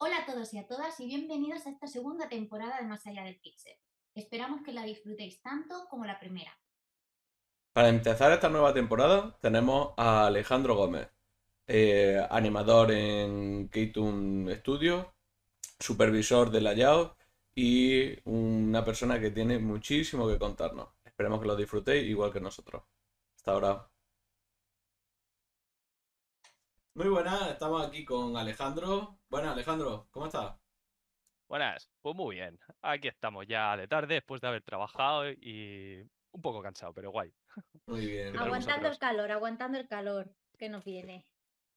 Hola a todos y a todas y bienvenidos a esta segunda temporada de Más allá del Pixel. Esperamos que la disfrutéis tanto como la primera. Para empezar esta nueva temporada tenemos a Alejandro Gómez, eh, animador en Keitoon Studio, supervisor de layout y una persona que tiene muchísimo que contarnos. Esperemos que lo disfrutéis igual que nosotros. Hasta ahora. Muy buenas, estamos aquí con Alejandro. Buenas, Alejandro, ¿cómo estás? Buenas, pues muy bien. Aquí estamos ya de tarde después de haber trabajado y un poco cansado, pero guay. Muy bien. ¿Qué tal Aguantando el calor, aguantando el calor que nos viene.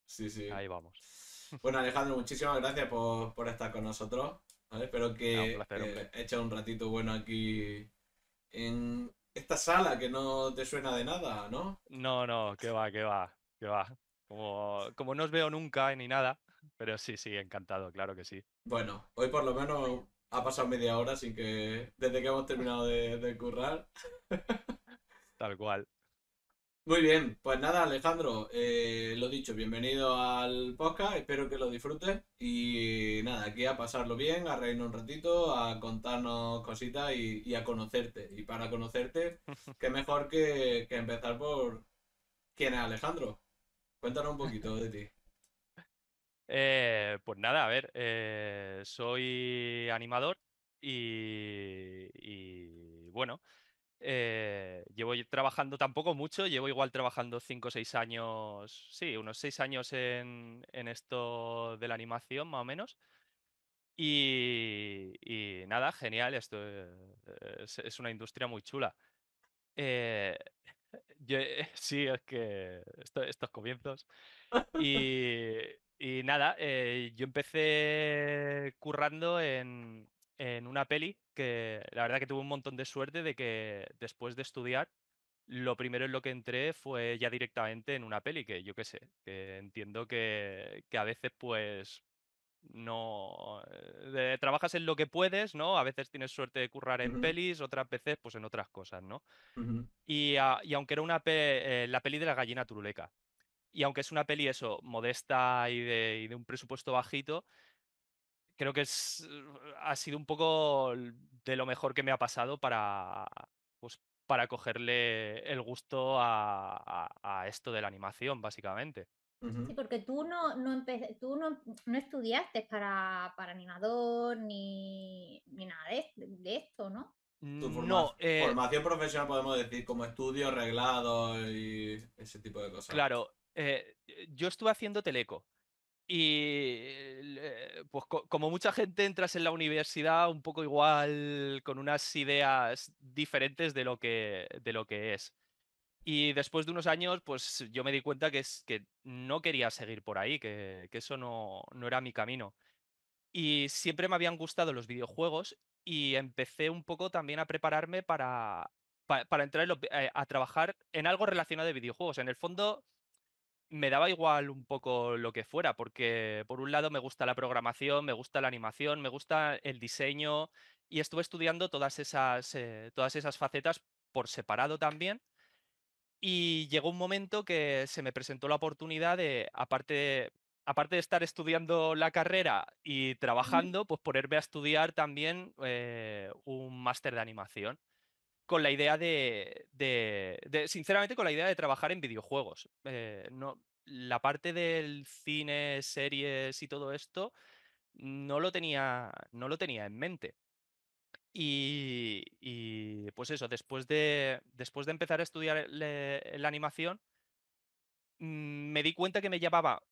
Sí, sí. Ahí vamos. Bueno, Alejandro, muchísimas gracias por, por estar con nosotros. ¿vale? Espero que hombre. eh, eches un ratito bueno aquí en esta sala que no te suena de nada, ¿no? No, no, que va, que va, que va. Como, como no os veo nunca ni nada, pero sí, sí, encantado, claro que sí. Bueno, hoy por lo menos ha pasado media hora sin que desde que hemos terminado de, de currar. Tal cual. Muy bien, pues nada, Alejandro, eh, lo dicho, bienvenido al podcast, espero que lo disfrutes y nada, aquí a pasarlo bien, a reírnos un ratito, a contarnos cositas y, y a conocerte. Y para conocerte, qué mejor que, que empezar por quién es Alejandro. Cuéntanos un poquito de ti. Eh, pues nada, a ver, eh, soy animador y, y bueno, eh, llevo trabajando tampoco mucho, llevo igual trabajando 5 o 6 años, sí, unos 6 años en, en esto de la animación, más o menos. Y, y nada, genial, esto eh, es, es una industria muy chula. Eh, yo- sí, es que esto- estos comienzos. Y, y nada, eh, yo empecé currando en, en una peli que la verdad que tuve un montón de suerte de que después de estudiar, lo primero en lo que entré fue ya directamente en una peli, que yo qué sé, que entiendo que, que a veces pues no eh, de- trabajas en lo que puedes, ¿no? A veces tienes suerte de currar en pelis, otras veces pues en otras cosas, ¿no? Y, a- y aunque era una pe- eh, la peli de la gallina turuleca, y aunque es una peli eso, modesta y de, y de un presupuesto bajito, creo que es, eh, ha sido un poco de lo mejor que me ha pasado para, pues, para cogerle el gusto a, a- a esto de la animación, básicamente. Sí, porque tú no, no, tú no, no estudiaste para, para animador ni, ni nada de, de esto, ¿no? Tu forma- No, eh, formación profesional podemos decir como estudios reglados y ese tipo de cosas. claro, eh, yo estuve haciendo teleco. Y eh, pues co- como mucha gente entras en la universidad un poco igual con unas ideas diferentes de lo que, de lo que es. Y después de unos años, pues yo me di cuenta que, es, que no quería seguir por ahí, que, que eso no, no era mi camino. Y siempre me habían gustado los videojuegos y empecé un poco también a prepararme para, pa- para entrar eh, a trabajar en algo relacionado de videojuegos. En el fondo me daba igual un poco lo que fuera, porque por un lado me gusta la programación, me gusta la animación, me gusta el diseño y estuve estudiando todas esas, eh, todas esas facetas por separado también. Y llegó un momento que se me presentó la oportunidad de, aparte, aparte de estar estudiando la carrera y trabajando, pues ponerme a estudiar también eh, un máster de animación con la idea de, de- de- sinceramente, con la idea de trabajar en videojuegos. Eh, no, la parte del cine, series y todo esto no lo tenía, no lo tenía en mente. Y, pues eso, después de, después de empezar a estudiar le- la animación, mm, me di cuenta que me llevaba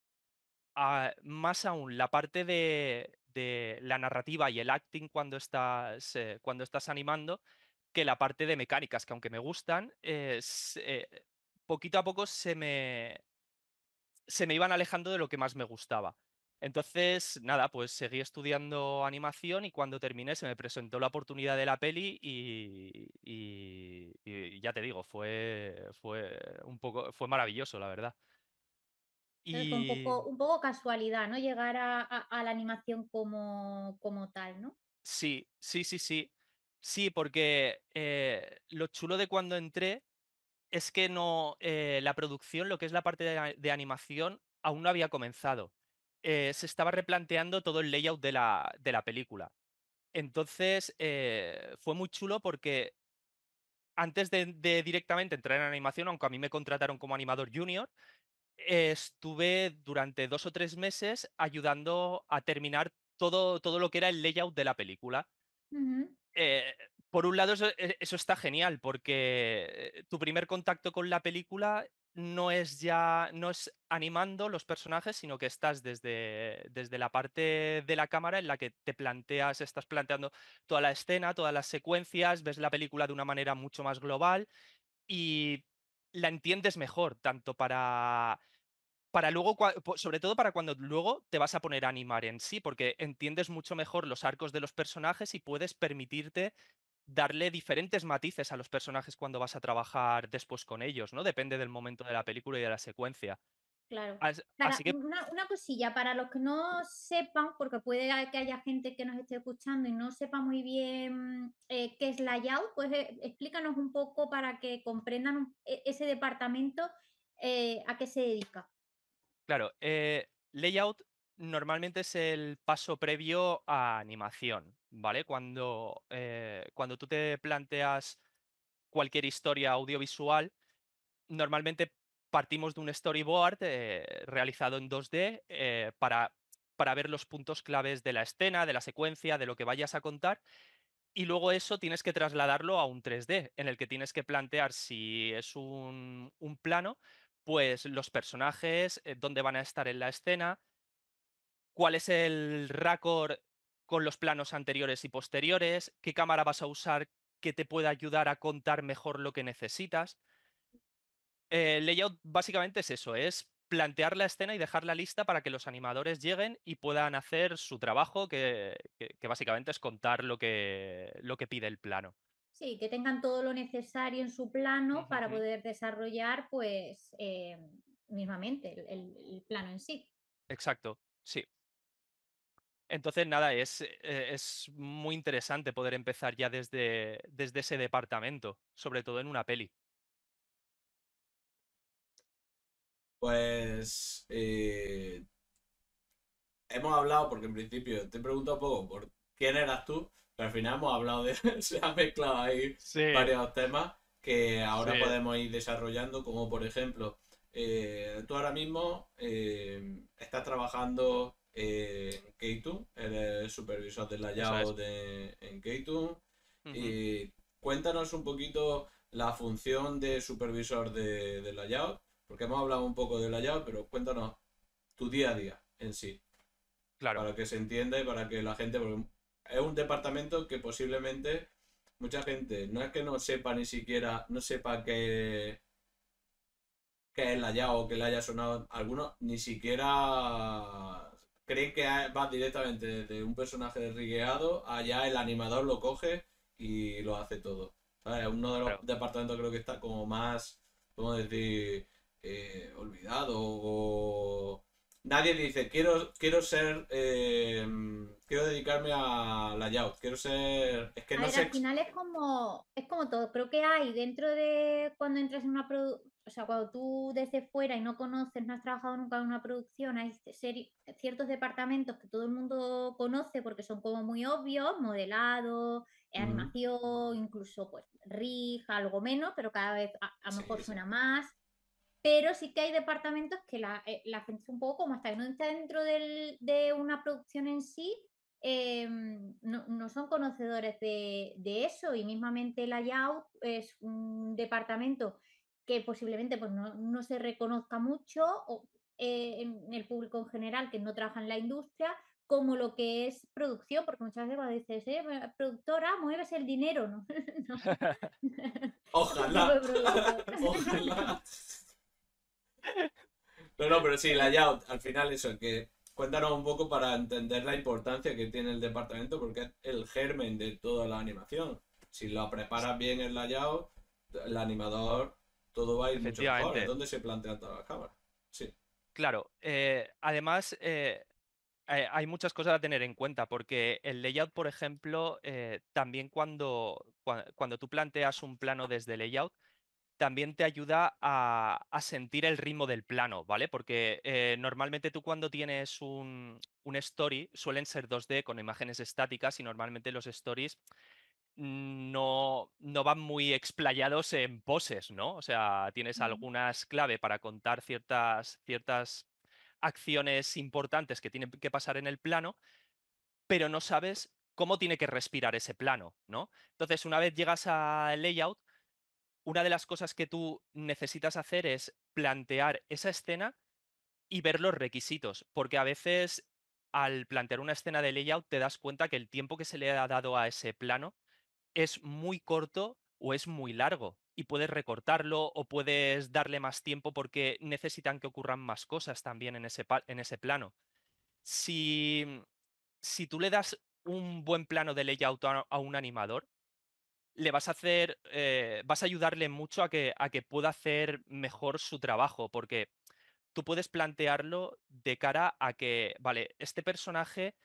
a- más aún la parte de, de la narrativa y el acting cuando estás, eh, cuando estás animando que la parte de mecánicas, que aunque me gustan, eh, eh, poquito a poco se me, se me iban alejando de lo que más me gustaba. Entonces, nada, pues seguí estudiando animación y cuando terminé se me presentó la oportunidad de la peli y, y- y ya te digo, fue, fue un poco, fue maravilloso, la verdad. Entonces fue un Y poco, un poco casualidad, ¿no? Llegar a, a- a la animación como, como tal, ¿no? sí, sí, sí, sí. Sí, porque eh, lo chulo de cuando entré es que no, eh, la producción, lo que es la parte de animación, aún no había comenzado. Eh, se estaba replanteando todo el layout de la, de la película. Entonces, eh, fue muy chulo porque antes de, de directamente entrar en animación, aunque a mí me contrataron como animador junior, estuve durante dos o tres meses ayudando a terminar todo, todo lo que era el layout de la película. Eh, por un lado, eso, e- eso está genial, porque tu primer contacto con la película no es ya, no es animando los personajes, sino que estás desde, desde la parte de la cámara en la que te planteas, estás planteando toda la escena, todas las secuencias, ves la película de una manera mucho más global y la entiendes mejor, tanto para para luego, sobre todo para cuando luego te vas a poner a animar en sí, porque entiendes mucho mejor los arcos de los personajes y puedes permitirte darle diferentes matices a los personajes cuando vas a trabajar después con ellos, ¿no? Depende del momento de la película y de la secuencia. Claro. Así que, una, una cosilla, para los que no sepan, porque puede que haya gente que nos esté escuchando y no sepa muy bien eh, qué es layout, pues eh, explícanos un poco para que comprendan e- ese departamento eh, a qué se dedica. claro, layout normalmente es el paso previo a animación, ¿vale? Cuando, eh, cuando tú te planteas cualquier historia audiovisual, normalmente partimos de un storyboard eh, realizado en 2D eh, para, para ver los puntos claves de la escena, de la secuencia, de lo que vayas a contar. Y luego eso tienes que trasladarlo a un 3D, en el que tienes que plantear si es un, plano, pues los personajes, dónde van a estar en la escena, cuál es el raccord con los planos anteriores y posteriores, qué cámara vas a usar que te pueda ayudar a contar mejor lo que necesitas. Eh, layout básicamente es eso, es plantear la escena y dejarla lista para que los animadores lleguen y puedan hacer su trabajo, que, que- que básicamente es contar lo que, lo que pide el plano. Sí, que tengan todo lo necesario en su plano para poder desarrollar, pues, eh, mismamente el, el- el plano en sí. Exacto, sí. Entonces, nada, es, eh, es muy interesante poder empezar ya desde, desde ese departamento, sobre todo en una peli. Pues eh, hemos hablado, porque en principio te he preguntado un poco por quién eras tú, pero al final hemos hablado de, se han mezclado ahí Sí, varios temas que ahora Sí. podemos ir desarrollando, como por ejemplo, eh, tú ahora mismo eh, estás trabajando en K2, eres supervisor del layout de, en K2. Y cuéntanos un poquito la función de supervisor de, de layout, porque hemos hablado un poco de layout, pero cuéntanos tu día a día en sí, claro. para que se entienda y para que la gente, porque es un departamento que posiblemente mucha gente no es que no sepa ni siquiera, no sepa qué, qué es layout o que le haya sonado, algunos ni siquiera creen que va directamente desde un personaje rigueado allá el animador lo coge y lo hace todo. ¿sabes? Es uno de los Claro. departamentos creo que está como más, podemos decir, eh, olvidado o... Nadie dice, quiero, quiero ser, eh, quiero dedicarme a layout, quiero ser... Es que A no ver, sé... al final es como, es como todo. Creo que hay dentro de cuando entras en una producción, o sea, cuando tú desde fuera y no conoces, no has trabajado nunca en una producción, hay ciertos departamentos que todo el mundo conoce porque son como muy obvios, modelado, eh, animación, incluso pues rig, algo menos, pero cada vez a, a lo Sí, mejor sí. suena más. Pero sí que hay departamentos que la, eh, la gente es un poco como hasta que no está dentro del- de una producción en sí, eh, no, no son conocedores de, de eso y mismamente el layout es un departamento que posiblemente pues, no, no se reconozca mucho o, eh, en el público en general que no trabaja en la industria como lo que es producción, porque muchas veces cuando dices, eh, productora, mueves el dinero, ¿no? No. Ojalá. Ojalá. No, no, pero sí, layout, al final eso, que cuéntanos un poco para entender la importancia que tiene el departamento, porque es el germen de toda la animación. Si lo preparas bien el layout, el animador, todo va a ir mucho mejor. Efectivamente. Es donde se plantean todas las cámaras. Sí. Claro, eh, además eh, eh, hay muchas cosas a tener en cuenta porque el layout, por ejemplo, eh, también cuando, cua- cuando tú planteas un plano desde layout, también te ayuda a, sentir el ritmo del plano, ¿vale? Porque normalmente tú cuando tienes un, un, story suelen ser 2D con imágenes estáticas y normalmente los stories no, no van muy explayados en poses, ¿no? O sea, tienes algunas clave para contar ciertas, ciertas acciones importantes que tienen que pasar en el plano, pero no sabes cómo tiene que respirar ese plano, ¿no? Entonces, una vez llegas al layout, una de las cosas que tú necesitas hacer es plantear esa escena y ver los requisitos, porque a veces al plantear una escena de layout te das cuenta que el tiempo que se le ha dado a ese plano es muy corto o es muy largo y puedes recortarlo o puedes darle más tiempo porque necesitan que ocurran más cosas también en ese, en ese plano. Si, si tú le das un buen plano de layout a, un animador, le vas a hacer, eh, vas a ayudarle mucho a que, a que pueda hacer mejor su trabajo, porque tú puedes plantearlo de cara a que, vale, este personaje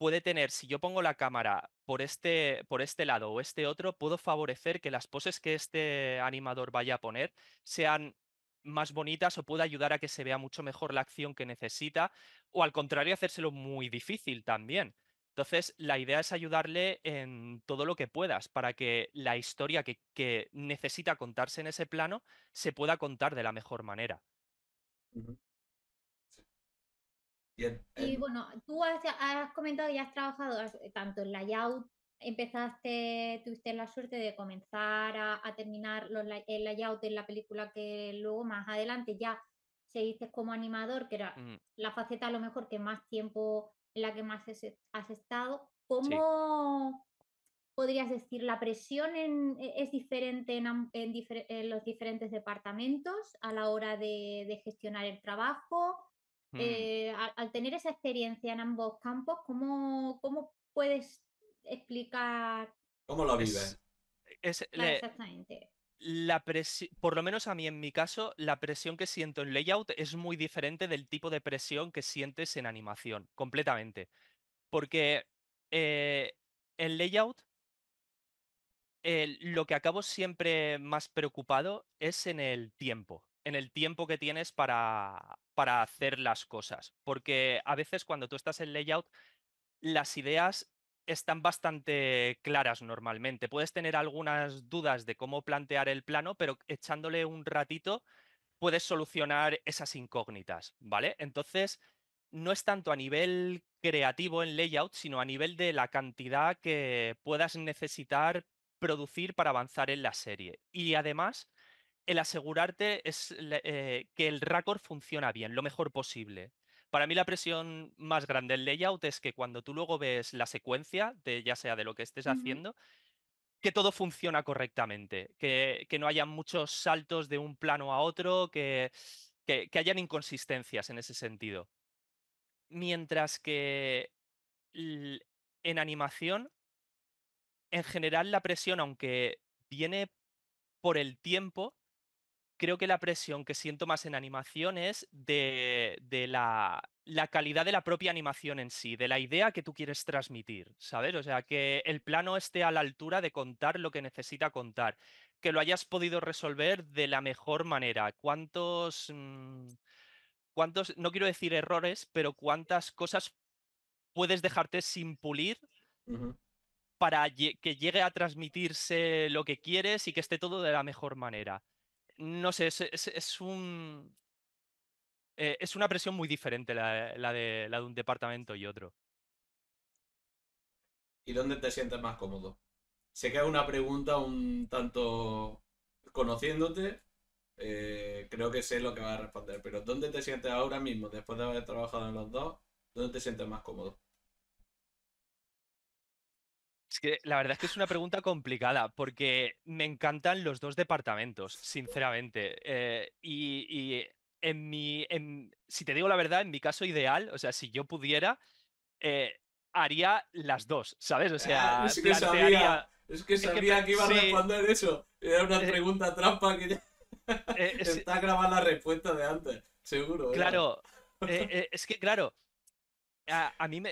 puede tener, si yo pongo la cámara por este, por este lado o este otro, puedo favorecer que las poses que este animador vaya a poner sean más bonitas o pueda ayudar a que se vea mucho mejor la acción que necesita o al contrario hacérselo muy difícil también. Entonces, la idea es ayudarle en todo lo que puedas para que la historia que, necesita contarse en ese plano se pueda contar de la mejor manera. Y bueno, tú has, comentado y has trabajado eh, tanto en layout, empezaste, tuviste la suerte de comenzar a, terminar el layout en la película que luego más adelante ya seguiste como animador, que era la faceta a lo mejor que más tiempo en la que más has estado. ¿Cómo podrías decir la presión e, es diferente en, los diferentes departamentos a la hora de gestionar el trabajo? Mm. Eh, al, tener esa experiencia en ambos campos, ¿cómo, cómo puedes explicar? ¿Cómo lo vives? exactamente. La por lo menos a mí en mi caso, la presión que siento en layout es muy diferente del tipo de presión que sientes en animación, completamente. Porque eh, en layout lo que acabo siempre más preocupado es en el tiempo en el tiempo que tienes para, para hacer las cosas. Porque a veces cuando tú estás en layout, las ideas están bastante claras normalmente. Puedes tener algunas dudas de cómo plantear el plano, pero echándole un ratito puedes solucionar esas incógnitas, ¿vale? Entonces, no es tanto a nivel creativo en layout, sino a nivel de la cantidad que puedas necesitar producir para avanzar en la serie. Y además, el asegurarte es eh, que el raccord funciona bien, lo mejor posible. Para mí la presión más grande del layout es que cuando tú luego ves la secuencia, de, ya sea de lo que estés haciendo, que todo funciona correctamente, que, no haya muchos saltos de un plano a otro, que, que, hayan inconsistencias en ese sentido. Mientras que en animación, en general la presión, aunque viene por el tiempo, creo que la presión que siento más en animación es de, la, calidad de la propia animación en sí, de la idea que tú quieres transmitir, ¿sabes? O sea, que el plano esté a la altura de contar lo que necesita contar, que lo hayas podido resolver de la mejor manera. ¿Cuántos, mm, cuántos, no quiero decir errores, pero cuántas cosas puedes dejarte sin pulir? para que llegue a transmitirse lo que quieres y que esté todo de la mejor manera no sé, es, un... Eh, es una presión muy diferente la, de, la de un departamento y otro. ¿Y dónde te sientes más cómodo? Sé que es una pregunta un tanto conociéndote, eh, creo que sé lo que vas a responder, pero ¿dónde te sientes ahora mismo, después de haber trabajado en los dos? ¿Dónde te sientes más cómodo? Es que la verdad es que es una pregunta complicada porque me encantan los dos departamentos, sinceramente. Eh, y, en mi, si te digo la verdad, en mi caso ideal, o sea, si yo pudiera, eh, haría las dos, ¿sabes? O sea, es que sabía, es que, sabía que, iba a responder eso. Era una eh, pregunta trampa que ya... está grabada la respuesta de antes, seguro. Claro, es que claro, a, mí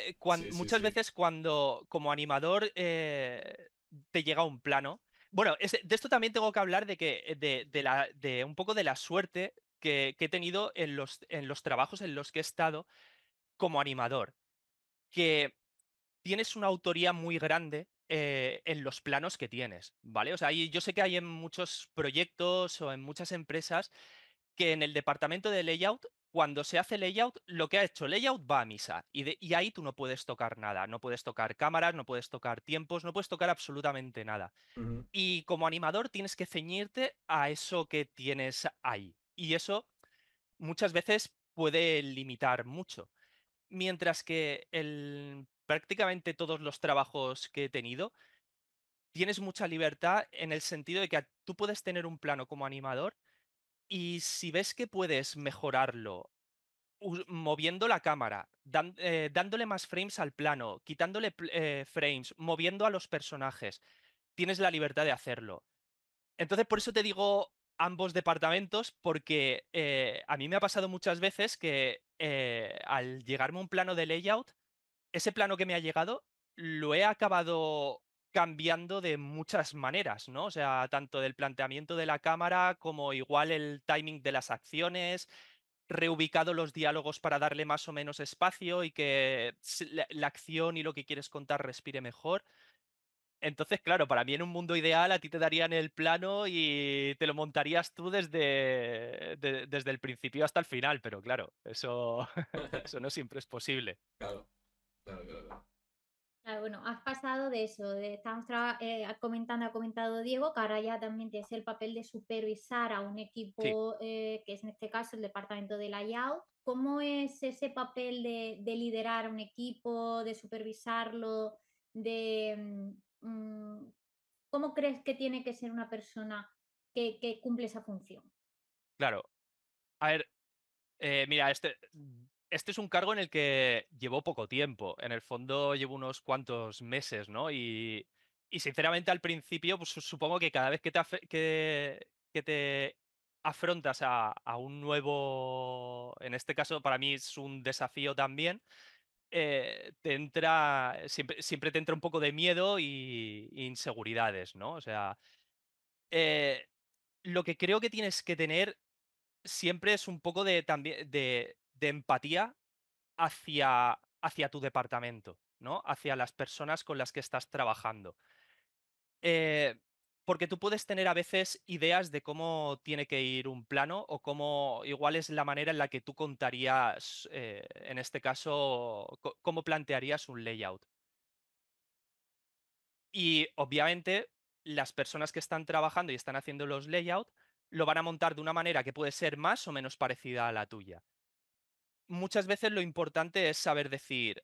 muchas veces cuando como animador eh, te llega un plano, Bueno, de esto también tengo que hablar de que eh, de, de la, de un poco de la suerte que, que he tenido en los, en los trabajos en los que he estado como animador. Que tienes una autoría muy grande eh, en los planos que tienes, ¿vale? O sea, y yo sé que hay en muchos proyectos o en muchas empresas que en el departamento de layout, cuando se hace layout, lo que ha hecho layout va a misa. Y, de- y ahí tú no puedes tocar nada. No puedes tocar cámaras, no puedes tocar tiempos, no puedes tocar absolutamente nada. Y como animador tienes que ceñirte a eso que tienes ahí. Y eso muchas veces puede limitar mucho. Mientras que el, prácticamente todos los trabajos que he tenido, tienes mucha libertad en el sentido de que tú puedes tener un plano como animador y si ves que puedes mejorarlo moviendo la cámara, eh, dándole más frames al plano, quitándole eh, frames, moviendo a los personajes, tienes la libertad de hacerlo. Entonces, por eso te digo ambos departamentos, porque eh, a mí me ha pasado muchas veces que al llegarme un plano de layout, ese plano que me ha llegado lo he acabado cambiando de muchas maneras, ¿no? O sea, tanto del planteamiento de la cámara como igual el timing de las acciones, reubicado los diálogos para darle más o menos espacio y que la, acción y lo que quieres contar respire mejor. Entonces, claro, para mí en un mundo ideal a ti te darían el plano y te lo montarías tú desde, de- desde el principio hasta el final, pero claro, eso, eso no siempre es posible. Claro, claro, claro. Claro, bueno, has pasado de eso, de, estamos eh, comentando, ha comentado Diego, que ahora ya también tienes el papel de supervisar a un equipo, eh, que es en este caso el departamento de layout. ¿Cómo es ese papel de, de liderar a un equipo, de supervisarlo, de mm, mm, cómo crees que tiene que ser una persona que, que cumple esa función? Claro. A ver, eh, mira, este, este es un cargo en el que llevo poco tiempo. En el fondo llevo unos cuantos meses, ¿no? Y, sinceramente al principio, pues su- supongo que cada vez que te, afrontas a, a un nuevo, en este caso para mí es un desafío también, eh, te entra, siempre, siempre te entra un poco de miedo y, y inseguridades, ¿no? O sea, eh, lo que creo que tienes que tener siempre es un poco de también de, de empatía hacia, hacia tu departamento, ¿no? Hacia las personas con las que estás trabajando. Eh, porque tú puedes tener a veces ideas de cómo tiene que ir un plano o cómo igual es la manera en la que tú contarías, eh, en este caso, cómo plantearías un layout. Y obviamente las personas que están trabajando y están haciendo los layouts lo van a montar de una manera que puede ser más o menos parecida a la tuya. Muchas veces lo importante es saber decir,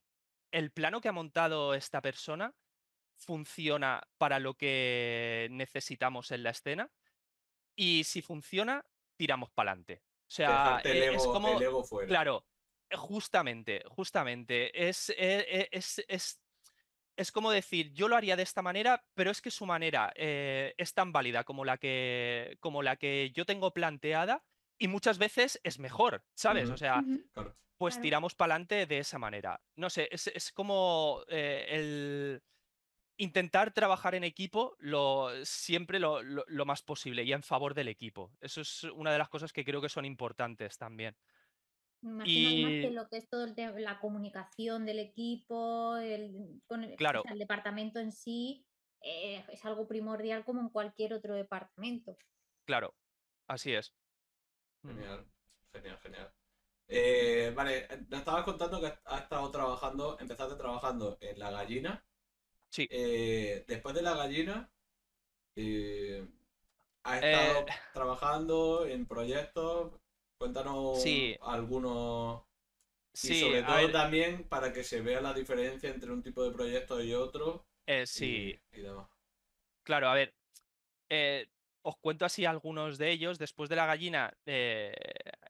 el plano que ha montado esta persona funciona para lo que necesitamos en la escena y si funciona, tiramos para adelante. O sea, e- es ego, como, claro, eh, justamente, justamente, es, eh, es, es, es como decir, yo lo haría de esta manera, pero es que su manera eh, es tan válida como la que, como la que yo tengo planteada y muchas veces es mejor, ¿sabes? O sea, pues claro. tiramos para adelante de esa manera. No sé, es, es como eh, el intentar trabajar en equipo lo, siempre lo, lo- lo más posible y en favor del equipo. Eso es una de las cosas que creo que son importantes también. Imagino además que Y lo que es todo el tema, la comunicación del equipo, el, con el, o claro, sea, el departamento en sí, eh, es algo primordial como en cualquier otro departamento. claro, así es. Genial, genial, genial. Eh, vale, nos estabas contando que has estado trabajando, empezaste trabajando en la gallina. Sí. Eh, después de la gallina, eh, has Eh, estado trabajando en proyectos. Cuéntanos Sí, algunos. Y sí, sobre a todo ver, también para que se vea la diferencia entre un tipo de proyecto y otro. eh, Y, sí, y demás. claro, a ver, eh, os cuento así algunos de ellos. Después de la gallina, eh,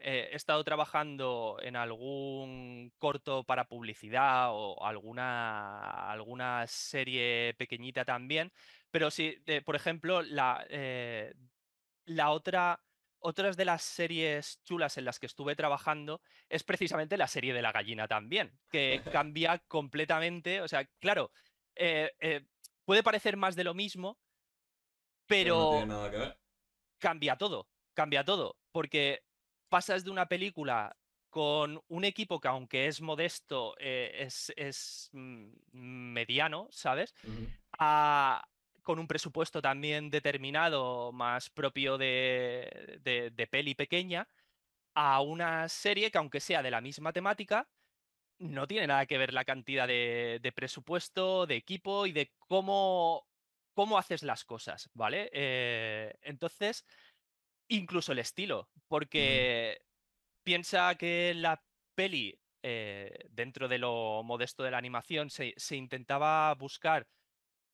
eh, he estado trabajando en algún corto para publicidad o alguna, alguna serie pequeñita también. Pero sí, eh, por ejemplo, la, eh, la otra, otras de las series chulas en las que estuve trabajando es precisamente la serie de la gallina también, que cambia completamente. O sea, claro, eh, puede parecer más de lo mismo Pero no pero tiene nada que ver. cambia todo, cambia todo, porque pasas de una película con un equipo que aunque es modesto, eh, es, es, mm, mediano, ¿sabes? A- con un presupuesto también determinado, más propio de, de- de peli pequeña, a una serie que aunque sea de la misma temática, no tiene nada que ver la cantidad de, de presupuesto, de equipo y de cómo, cómo haces las cosas, ¿vale? Eh, entonces, incluso el estilo, porque piensa que la peli, eh, dentro de lo modesto de la animación, se, se intentaba buscar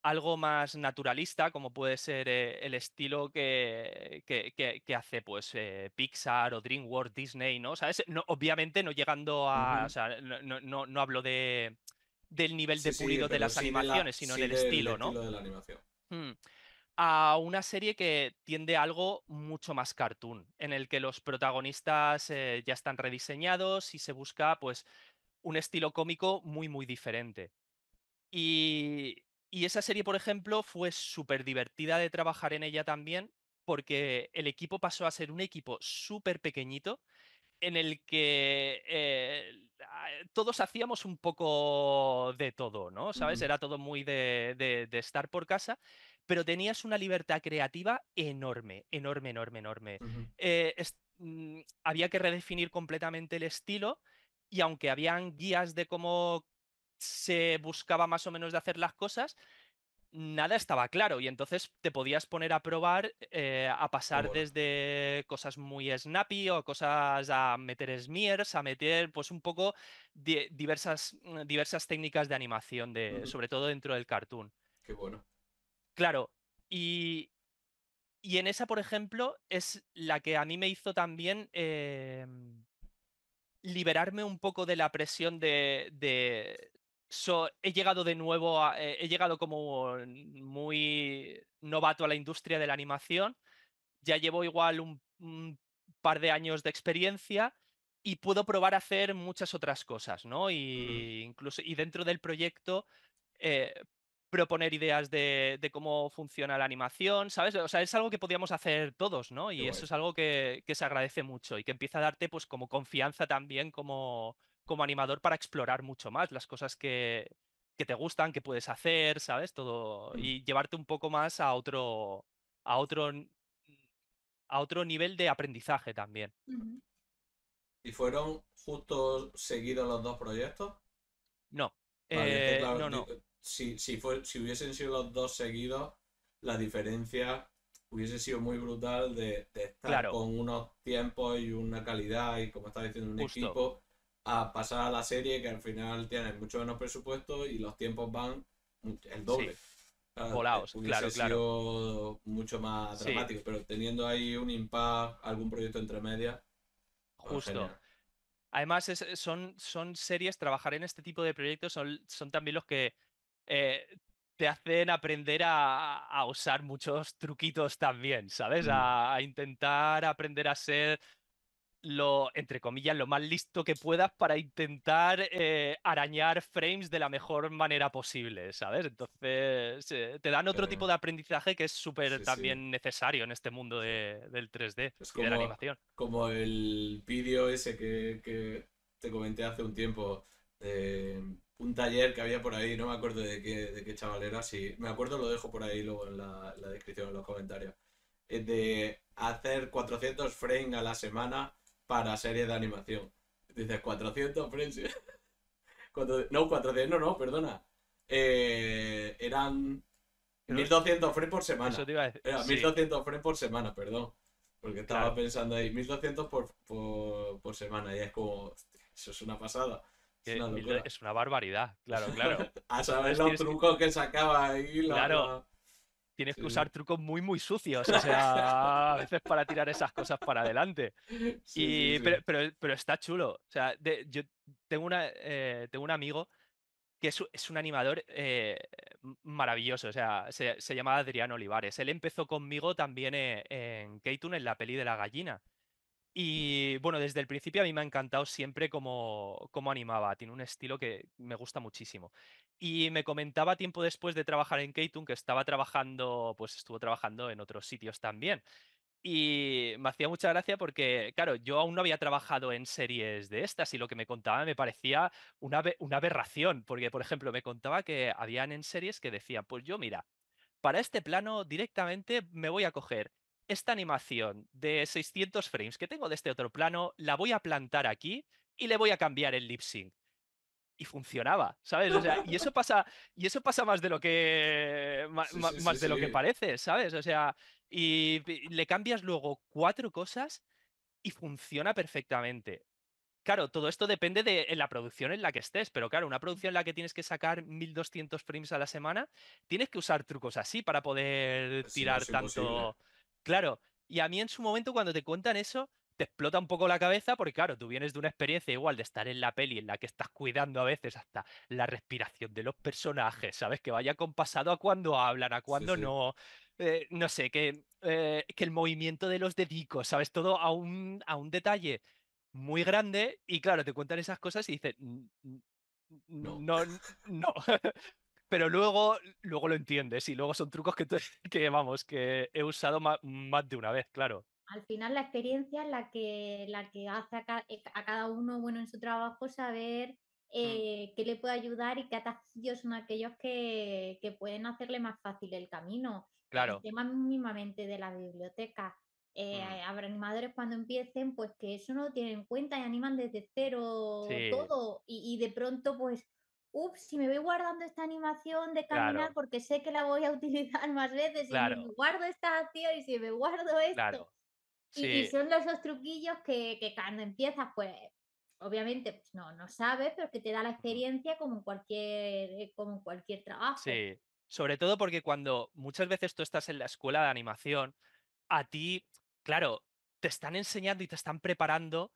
algo más naturalista, como puede ser eh, el estilo que, que- que- que hace pues eh, Pixar o DreamWorks, Disney, ¿no? ¿Sabes? No, obviamente no llegando a. O sea, no, no- no- hablo de del nivel de sí, pulido de las sí de la- animaciones, sino en el estilo, ¿no? estilo de la animación. Mm. a una serie que tiende a algo mucho más cartoon, en el que los protagonistas eh, ya están rediseñados y se busca pues un estilo cómico muy muy diferente. Y, y esa serie, por ejemplo, fue súper divertida de trabajar en ella también, porque el equipo pasó a ser un equipo súper pequeñito en el que eh, a- todos hacíamos un poco de todo, ¿no? ¿Sabes? Era todo muy de, de- de estar por casa, pero tenías una libertad creativa enorme, enorme, enorme, enorme. Eh, es- mm, había que redefinir completamente el estilo y aunque habían guías de cómo se buscaba más o menos de hacer las cosas, nada estaba claro y entonces te podías poner a probar eh, a pasar bueno. desde cosas muy snappy o cosas a meter smears, a meter pues un poco di- diversas, mm, diversas técnicas de animación, de, sobre todo dentro del cartoon. Qué bueno. Claro, y, y en esa, por ejemplo, es la que a mí me hizo también em, liberarme un poco de la presión de, de so- he llegado de nuevo, a- eh, he llegado como muy novato a la industria de la animación, ya llevo igual un, un par de años de experiencia y puedo probar a hacer muchas otras cosas, ¿no? Y incluso y dentro del proyecto eh, proponer ideas de, de cómo funciona la animación, ¿sabes? O sea, es algo que podíamos hacer todos, ¿no? Y Qué eso guay. es algo que, que se agradece mucho y que empieza a darte pues como confianza también como, como animador para explorar mucho más las cosas que, que te gustan, que puedes hacer, ¿sabes? Todo. Mm. Y llevarte un poco más a otro, a otro, a otro nivel de aprendizaje también. ¿Y fueron justo seguidos los dos proyectos? No. Vale, eh, claro, no, no. Si, si, fue, si hubiesen sido los dos seguidos, la diferencia hubiese sido muy brutal de, de estar Claro. con unos tiempos y una calidad y como estaba diciendo, un Justo. equipo a pasar a la serie que al final tiene mucho menos presupuesto y los tiempos van el doble. Claro, eh, hubiese claro, claro. sido mucho más Sí. dramático, pero teniendo ahí un impact, algún proyecto entre medias, pues Justo. genial. Además, es- son, son series, trabajar en este tipo de proyectos son, son también los que eh, te hacen aprender a, a usar muchos truquitos también, ¿sabes? Mm. A, a intentar aprender a ser lo, entre comillas, lo más listo que puedas para intentar eh, arañar frames de la mejor manera posible, ¿sabes? Entonces, eh, te dan otro Claro. tipo de aprendizaje que es súper Sí, sí. también necesario en este mundo de- del 3D Es y de la como- animación. como el vídeo ese que, que te comenté hace un tiempo de un taller que había por ahí, no me acuerdo de qué, de qué chaval era, si me acuerdo lo dejo por ahí luego en la, en la descripción, en los comentarios, de hacer 400 frames a la semana para series de animación. Dices, 400 frames. No, 400, no, no, perdona. Eh, eran Pero- 1200 frames por semana. Eso te iba a decir. Era sí. 1200 frames por semana, perdón. Porque estaba Claro. pensando ahí, 1200 por, por, por semana. Y es como, hostia, eso es una pasada. Es una es barbaridad, claro, claro. A saber los tienes trucos que sacaba ahí. la- Claro. Tienes que Sí, usar trucos muy, muy sucios, o sea, a veces para tirar esas cosas para adelante. Sí, Y, sí. Pero, pero, pero está chulo. O sea, de- yo tengo, una, eh, tengo un amigo que es, es un animador eh, maravilloso. O sea, se, se llama Adrián Olivares. Él empezó conmigo también eh, en Keitun, en la peli de la gallina. Y bueno, desde el principio a mí me ha encantado siempre cómo, cómo animaba. Tiene un estilo que me gusta muchísimo. Y me comentaba tiempo después de trabajar en Keitun que estaba trabajando, pues estuvo trabajando en otros sitios también. Y me hacía mucha gracia porque, claro, yo aún no había trabajado en series de estas y lo que me contaba me parecía una, una aberración. Porque, por ejemplo, me contaba que habían en series que decían, pues yo, mira, para este plano directamente me voy a coger esta animación de 600 frames que tengo de este otro plano, la voy a plantar aquí y le voy a cambiar el lip sync. Y funcionaba, ¿sabes? O sea, y eso pasa, y eso pasa más de lo que Sí, sí, más de lo que parece, ¿sabes? O sea, y le cambias luego cuatro cosas y funciona perfectamente. Claro, todo esto depende de la producción en la que estés, pero claro, una producción en la que tienes que sacar 1200 frames a la semana, tienes que usar trucos así para poder tirar imposible. tanto. Claro, y a mí en su momento cuando te cuentan eso, te explota un poco la cabeza porque claro, tú vienes de una experiencia igual de estar en la peli en la que estás cuidando a veces hasta la respiración de los personajes, ¿sabes? Que vaya compasado a cuando hablan, a cuando sí. no. eh, no sé, que, eh, que el movimiento de los dedicos, ¿sabes? Todo a un, a un detalle muy grande y claro, te cuentan esas cosas y dices, "N- n- No. no, no. Pero luego, luego lo entiendes y luego son trucos que, que vamos, que he usado ma- más, de una vez, claro. Al final la experiencia es la que, la que hace a, ca- eh, a cada uno, bueno, en su trabajo saber eh, qué le puede ayudar y qué atajillos son aquellos que, que pueden hacerle más fácil el camino. El Claro. tema mismamente de la biblioteca. eh, Mm. habrá animadores cuando empiecen, pues que eso no lo tienen en cuenta y animan desde cero Sí, todo. Y, y de pronto, pues, ups, si me voy guardando esta animación de caminar claro, porque sé que la voy a utilizar más veces, y me claro, guardo esta acción y si me guardo esto. claro. Y, son de esos truquillos que, que cuando empiezas, pues obviamente pues no, no sabes, pero que te da la experiencia como en cualquier, eh, como en cualquier trabajo. sí. Sobre todo porque cuando muchas veces tú estás en la escuela de animación, a ti, claro, te están enseñando y te están preparando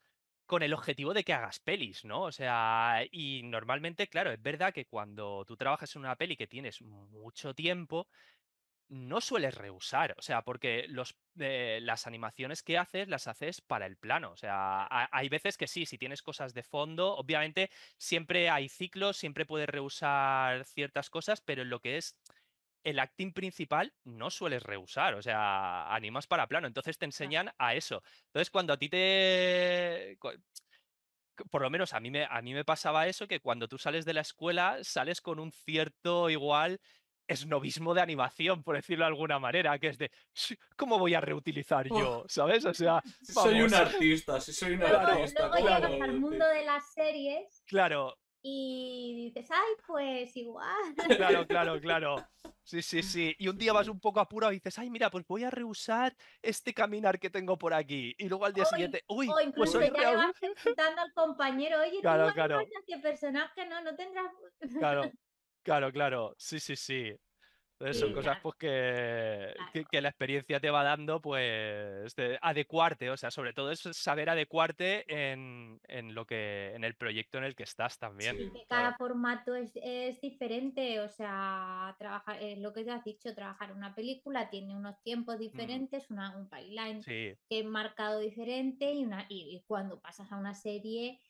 con el objetivo de que hagas pelis, ¿no? O sea, y normalmente, claro, es verdad que cuando tú trabajas en una peli que tienes mucho tiempo, no sueles rehusar, o sea, porque los, eh, las animaciones que haces las haces para el plano, o sea, ha- hay veces que sí, si tienes cosas de fondo, obviamente siempre hay ciclos, siempre puedes rehusar ciertas cosas, pero en lo que es el acting principal no sueles rehusar, o sea, animas para plano, entonces te Claro. enseñan a eso. Entonces, cuando a ti te... Por lo menos a mí, me, a mí me pasaba eso, que cuando tú sales de la escuela, sales con un cierto igual esnovismo de animación, por decirlo de alguna manera, que es de, "Sí, ¿cómo voy a reutilizar yo? ¿Sabes? O sea, Si soy un vamos. artista, si soy un Luego, artista. luego ¿cómo llegas voy a al mundo de las series Claro, y dices, ay, pues igual. claro, claro, claro. Sí, sí, sí. Y un día vas un poco apurado y dices, ay, mira, pues voy a rehusar este caminar que tengo por aquí. Y luego al día O, siguiente, uy, o pues incluso hoy ya le vas preguntando al compañero, oye, tú Claro, animas claro, qué personaje, no, no tendrás. claro, claro, claro. Sí, sí, sí. Entonces son cosas pues que, que, la experiencia te va dando, pues, de adecuarte, o sea, sobre todo es saber adecuarte en, en lo que, en el proyecto en el que estás también, Sí. Claro. cada formato es, es diferente, o sea, trabajar, es lo que te has dicho, trabajar una película tiene unos tiempos Mm. diferentes, una, un pipeline Sí, que es marcado diferente y, una, y, y cuando pasas a una serie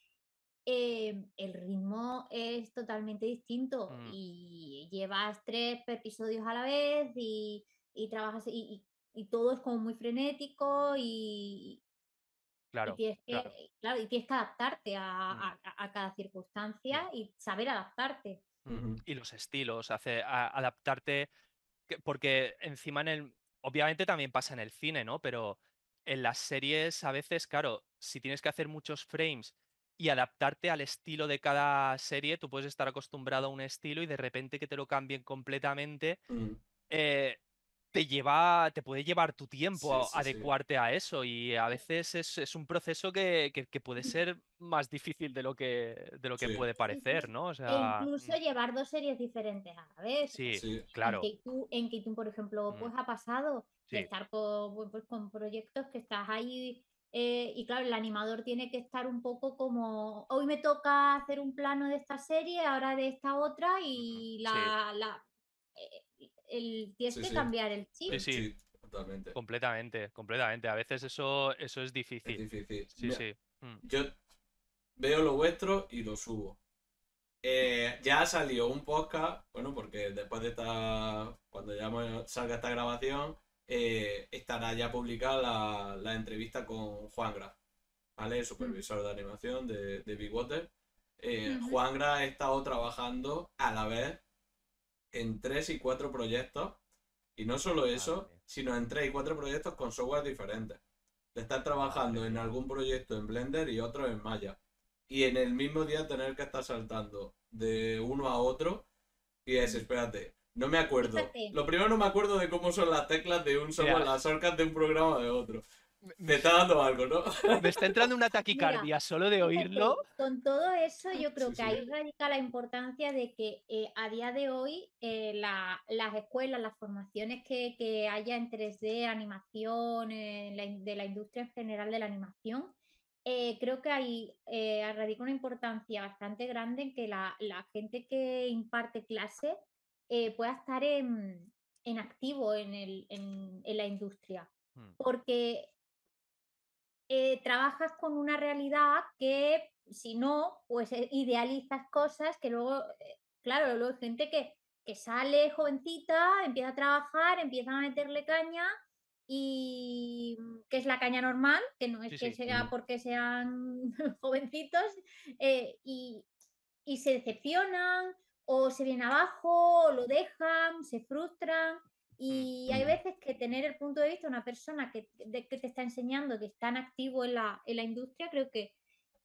eh, el ritmo es totalmente distinto mm, y llevas tres episodios a la vez y, y trabajas y, y- y todo es como muy frenético y, y claro, tienes que, claro. claro, y tienes que adaptarte a, mm, a- a- a cada mm. circunstancia y saber adaptarte. Mm. Y los estilos, hace, a- adaptarte, que- porque encima en el, obviamente también pasa en el cine, ¿no? Pero en las series a veces, claro, si tienes que hacer muchos frames y adaptarte al estilo de cada serie, tú puedes estar acostumbrado a un estilo y de repente que te lo cambien completamente, Mm. eh, te lleva, te puede llevar tu tiempo Sí, a- sí, sí. adecuarte a eso y a veces es, es un proceso que, que- que puede ser más difícil de lo que, de lo que Sí. puede parecer. ¿no? O E sea, incluso mm, llevar dos series diferentes a la vez. sí, claro, K2, en K2, por ejemplo, mm, pues ha pasado de estar con, pues, con proyectos que estás ahí eh, y claro, el animador tiene que estar un poco como, hoy me toca hacer un plano de esta serie, ahora de esta otra y sí, la, eh, el, tienes Sí, que sí. cambiar el chip. sí. Totalmente. Completamente, completamente. A veces eso, eso es Es difícil. difícil. Sí, Mira, sí. Mm. Yo veo lo vuestro y lo subo. Eh, ya ha salido un podcast, bueno, porque después de esta, cuando ya salga esta grabación, eh, estará ya publicada la, la entrevista con Juan Gra, ¿vale? El supervisor de animación de, de Big Water. Eh. Juan Gra ha estado trabajando a la vez en tres y cuatro proyectos, y no solo eso, sino en tres y cuatro proyectos con software diferentes. De estar trabajando en algún proyecto en Blender y otro en Maya. Y en el mismo día tener que estar saltando de uno a otro. Y es, espérate, no me acuerdo. Fíjate. Lo primero no me acuerdo de cómo son las teclas de un software, Mira. las orcas de un programa o de otro. Me está dando algo, ¿no? Me está entrando una taquicardia solo de oírlo. Con todo eso, yo creo Sí, que sí. ahí radica la importancia de que eh, a día de hoy eh, la- las escuelas, las formaciones que, que haya en 3D, animación, eh, la de la industria en general de la animación, eh, creo que ahí eh, radica una importancia bastante grande en que la, la gente que imparte clase eh, pueda estar en, en activo en, el- en- en la industria. Mm. Porque eh, trabajas con una realidad que si no, pues eh, idealizas cosas que luego, eh, claro, luego hay gente que, que sale jovencita, empieza a trabajar, empieza a meterle caña y mm, que es la caña normal, que no es Sí, que sí. sea porque sean jovencitos, eh, y, y se decepcionan o se vienen abajo, o lo dejan, se frustran. Y hay Mm. veces que tener el punto de vista de una persona que, de- que te está enseñando, que está en activo en la, en la industria, creo que,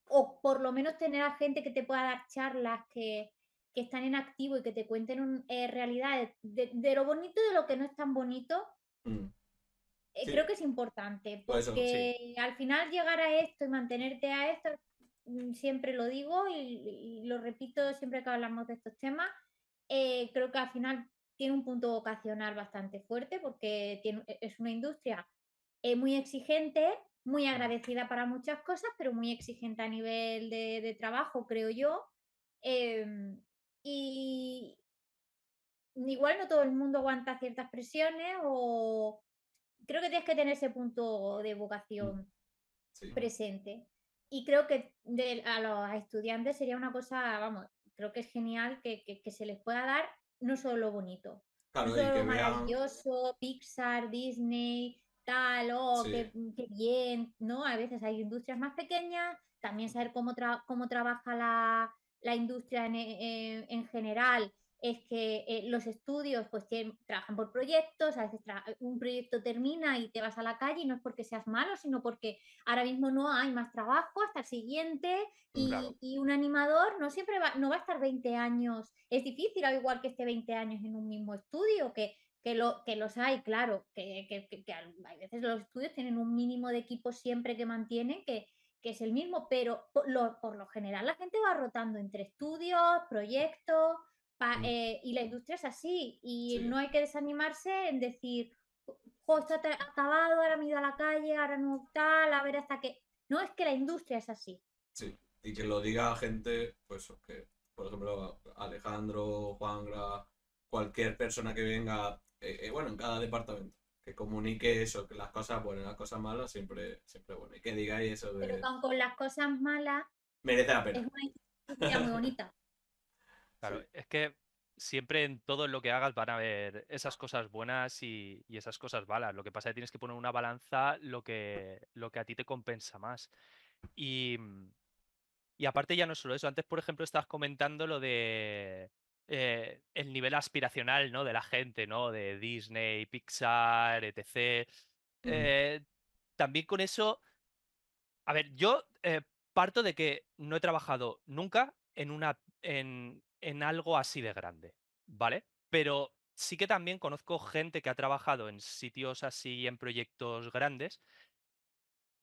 o por lo menos tener a gente que te pueda dar charlas que, que están en activo y que te cuenten un- eh, realidades de, de lo bonito y de lo que no es tan bonito, Mm, eh, Sí. creo que es importante, eso, sí. porque al final llegar a esto y mantenerte a esto, siempre lo digo y, y lo repito siempre que hablamos de estos temas, eh, creo que al final tiene un punto vocacional bastante fuerte porque tiene, e- es una industria eh, muy exigente, muy agradecida para muchas cosas, pero muy exigente a nivel de, de trabajo, creo yo. em, y igual no todo el mundo aguanta ciertas presiones o creo que tienes que tener ese punto de vocación sí. presente. Y creo que de- a los estudiantes sería una cosa, vamos, creo que es genial que, que- que se les pueda dar no solo lo bonito, Claro, no solo lo vean. maravilloso, Pixar, Disney, tal, oh, Sí. qué, qué bien, ¿no? A veces hay industrias más pequeñas, también saber cómo, tra- cómo trabaja la, la industria en, en- en general es que eh, los estudios pues tienen- trabajan por proyectos, a veces un proyecto termina y te vas a la calle y no es porque seas malo, sino porque ahora mismo no hay más trabajo hasta el siguiente y, Claro. y un animador no siempre va, no va a estar 20 años, es difícil al igual que esté 20 años en un mismo estudio, que, que, lo, que los hay, claro, que, que, que- a veces los estudios tienen un mínimo de equipo siempre que mantienen, que, que es el mismo, pero por lo, por lo general la gente va rotando entre estudios, proyectos, pa- Mm. eh, y la industria es así, y Sí. no hay que desanimarse en decir, jo, esto ha acabado, ahora me he ido a la calle, ahora no tal, a ver hasta que... No, es que la industria es así. Sí, y que lo diga gente, pues que, por ejemplo, Alejandro, Juangra, cualquier persona que venga, eh, eh, bueno, en cada departamento, que comunique eso, que las cosas buenas, las cosas malas, siempre, siempre bueno. Y que digáis eso Pero de aun con las cosas malas merece la es pena. una industria muy bonita. Claro, Sí. es que siempre en todo lo que hagas van a haber esas cosas buenas y, y esas cosas malas. Lo que pasa es que tienes que poner una balanza lo que, lo que a ti te compensa más. Y, mm, y aparte ya no solo eso, antes por ejemplo estabas comentando lo de eh, el nivel aspiracional, ¿no? De la gente, ¿no? De Disney, Pixar, etc. Eh, también con eso, a ver, yo eh, parto de que no he trabajado nunca en una en, en algo así de grande, ¿vale? Pero sí que también conozco gente que ha trabajado en sitios así, en proyectos grandes,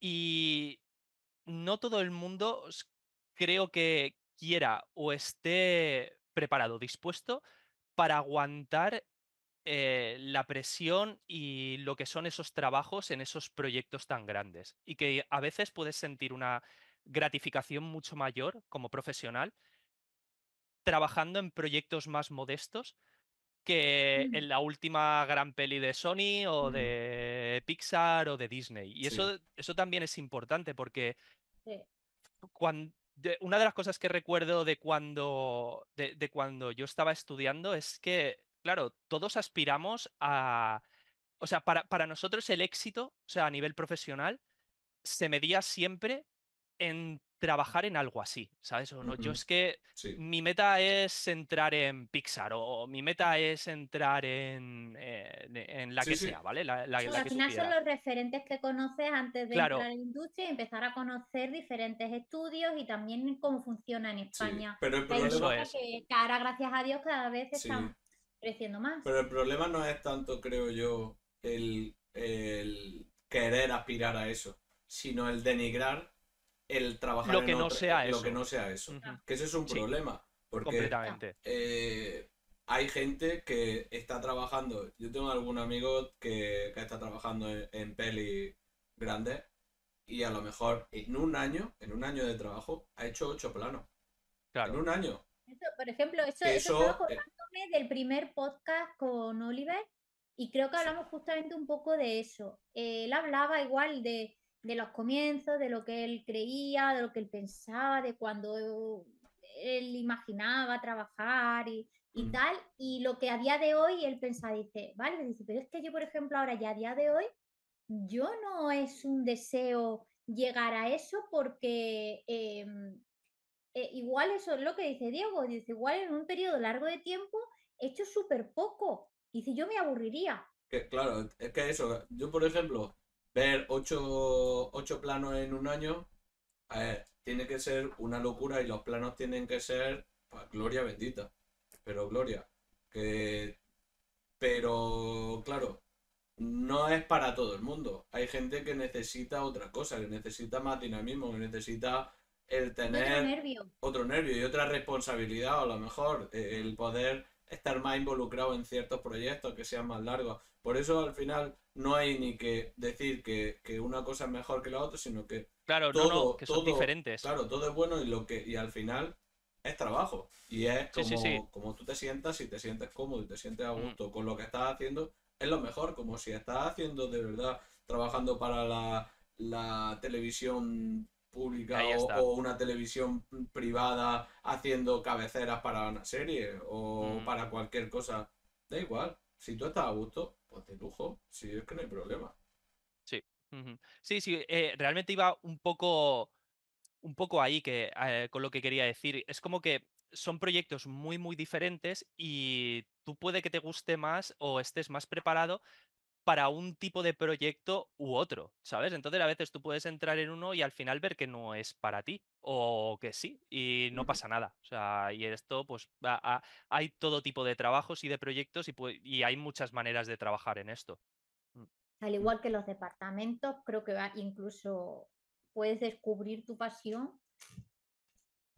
y no todo el mundo creo que quiera o esté preparado, dispuesto para aguantar eh, la presión y lo que son esos trabajos en esos proyectos tan grandes. Y que a veces puedes sentir una gratificación mucho mayor como profesional trabajando en proyectos más modestos que Mm. en la última gran peli de Sony o Mm. de Pixar o de Disney. Y Sí. eso, eso también es importante porque Sí. cuan- de- una de las cosas que recuerdo de cuando, de, de cuando yo estaba estudiando es que, claro, todos aspiramos a... O sea, para, para nosotros el éxito, o sea, a nivel profesional, se medía siempre en trabajar en algo así, ¿sabes? O no, yo es que Sí. mi meta es entrar en Pixar o mi meta es entrar en, eh, en la Sí, que sí. sea, ¿vale? La, la- Sí, la al que final son los referentes que conoces antes de Claro. entrar en la industria y empezar a conocer diferentes estudios y también cómo funciona en España. pero el problema, es. que, ahora, gracias a Dios, cada vez Sí. está creciendo más. pero el problema no es tanto, creo yo, el, el querer aspirar a eso, sino el denigrar el trabajar Lo en que no otra- sea lo eso. que no sea eso. Que ese es un Sí. problema, porque Completamente. eh, hay gente que está trabajando. Yo tengo algún amigo que, que está trabajando en, en peli grandes y a lo mejor en un año, en un año de trabajo, ha hecho ocho planos. En un año. Eso, por ejemplo, eso, Que eso eso, estaba eh, del primer podcast con Oliver y creo que hablamos justamente un poco de eso. Eh, él hablaba igual de, de los comienzos, de lo que él creía, de lo que él pensaba, de cuando él imaginaba trabajar y, y Mm. tal, y lo que a día de hoy él pensaba, dice, vale, dice, pero es que yo, por ejemplo, ahora ya a día de hoy, yo no es un deseo llegar a eso porque em, eh, igual eso es lo que dice Diego, dice, igual en un periodo largo de tiempo he hecho súper poco. Dice, yo me aburriría. Que, claro, es que eso, yo por ejemplo, ver ocho, ocho planos en un año, a ver, tiene que ser una locura y los planos tienen que ser, pues, gloria bendita, pero gloria, que, pero claro, no es para todo el mundo, hay gente que necesita otra cosa, que necesita más dinamismo, que necesita el Otro tener nervio. otro nervio y otra responsabilidad, a lo mejor, eh, el poder estar más involucrado en ciertos proyectos que sean más largos. Por eso al final no hay ni que decir que, que una cosa es mejor que la otra, sino que Claro, no, que son todo, diferentes. claro, todo es bueno y lo que, y al final es trabajo. Y es como, sí, sí. como tú te sientas, si te sientes cómodo y te sientes a Mm. gusto con lo que estás haciendo, es lo mejor, como si estás haciendo de verdad, trabajando para la, la televisión pública o, una televisión privada haciendo cabeceras para una serie o Mm. para cualquier cosa. Da igual, si tú estás a gusto, de lujo, si es que no hay problema. Ujú. Sí, sí, eh, realmente iba un poco, un poco ahí que, eh, con lo que quería decir. Es como que son proyectos muy, muy diferentes y tú puede que te guste más o estés más preparado para un tipo de proyecto u otro, ¿sabes? Entonces a veces tú puedes entrar en uno y al final ver que no es para ti o que sí y no pasa nada. O sea, y esto pues a- a- hay todo tipo de trabajos y de proyectos y, y hay muchas maneras de trabajar en esto. Al igual que los departamentos, creo que incluso puedes descubrir tu pasión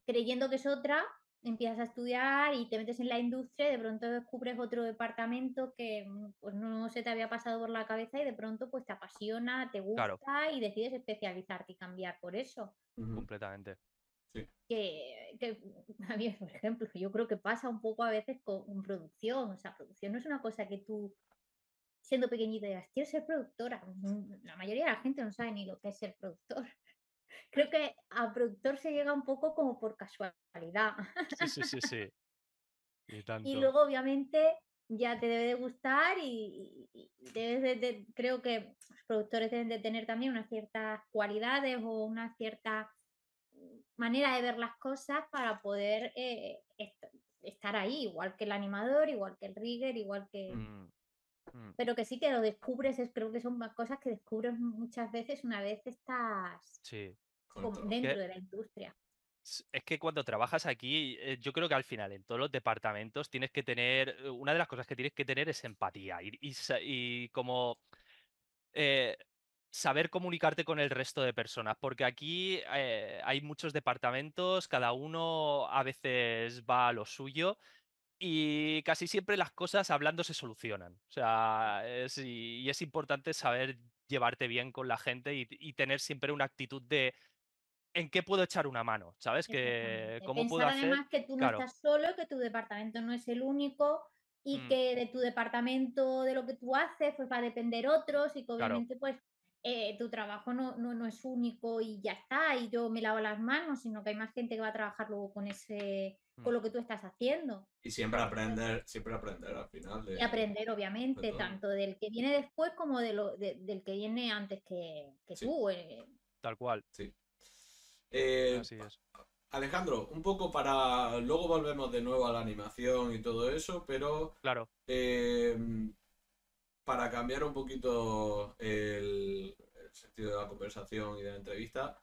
creyendo que es otra, empiezas a estudiar y te metes en la industria y de pronto descubres otro departamento que mm, pues no se te había pasado por la cabeza y de pronto pues te apasiona, te gusta Claro. y decides especializarte y cambiar por eso. Completamente. que, que a mí, por ejemplo, yo creo que pasa un poco a veces con, con producción. O sea, producción no es una cosa que tú, siendo pequeñita, digas, quiero ser productora. Mm, La mayoría de la gente no sabe ni lo que es ser productor. Creo que a productor se llega un poco como por casualidad. Sí, sí, sí, sí. Y tanto. Y luego, obviamente, ya te debe de gustar y, y- y debes de- de- creo que los productores deben de tener también unas ciertas cualidades o una cierta mm, manera de ver las cosas para poder eh, est- estar ahí, igual que el animador, igual que el rigger, igual que... Mm, mm. Pero que sí que lo descubres, es, creo que son cosas que descubres muchas veces una vez estás Sí. Como dentro de la industria. Es que cuando trabajas aquí, eh, yo creo que al final en todos los departamentos tienes que tener, eh, una de las cosas que tienes que tener es empatía y, y y como eh, saber comunicarte con el resto de personas, porque aquí eh, hay muchos departamentos, cada uno a veces va a lo suyo y casi siempre las cosas hablando se solucionan. O sea, es, y, y es importante saber llevarte bien con la gente y, y tener siempre una actitud de en qué puedo echar una mano, ¿sabes? Que cómo puedo hacer. además que tú no claro. estás solo, que tu departamento no es el único, y Mm. que de tu departamento, de lo que tú haces, pues va a depender otros y que Claro. obviamente pues eh, tu trabajo no, no, no es único y ya está, y yo me lavo las manos, sino que hay más gente que va a trabajar luego con ese, con Mm. lo que tú estás haciendo. Y siempre aprender, siempre aprender al final. De, Y aprender, obviamente, tanto del que viene después como de lo, de- del que viene antes que, que Sí. tú. eh. Tal cual. Eh, Así es. Alejandro, un poco para. Luego volvemos de nuevo a la animación y todo eso, pero Claro. eh, para cambiar un poquito el, el sentido de la conversación y de la entrevista,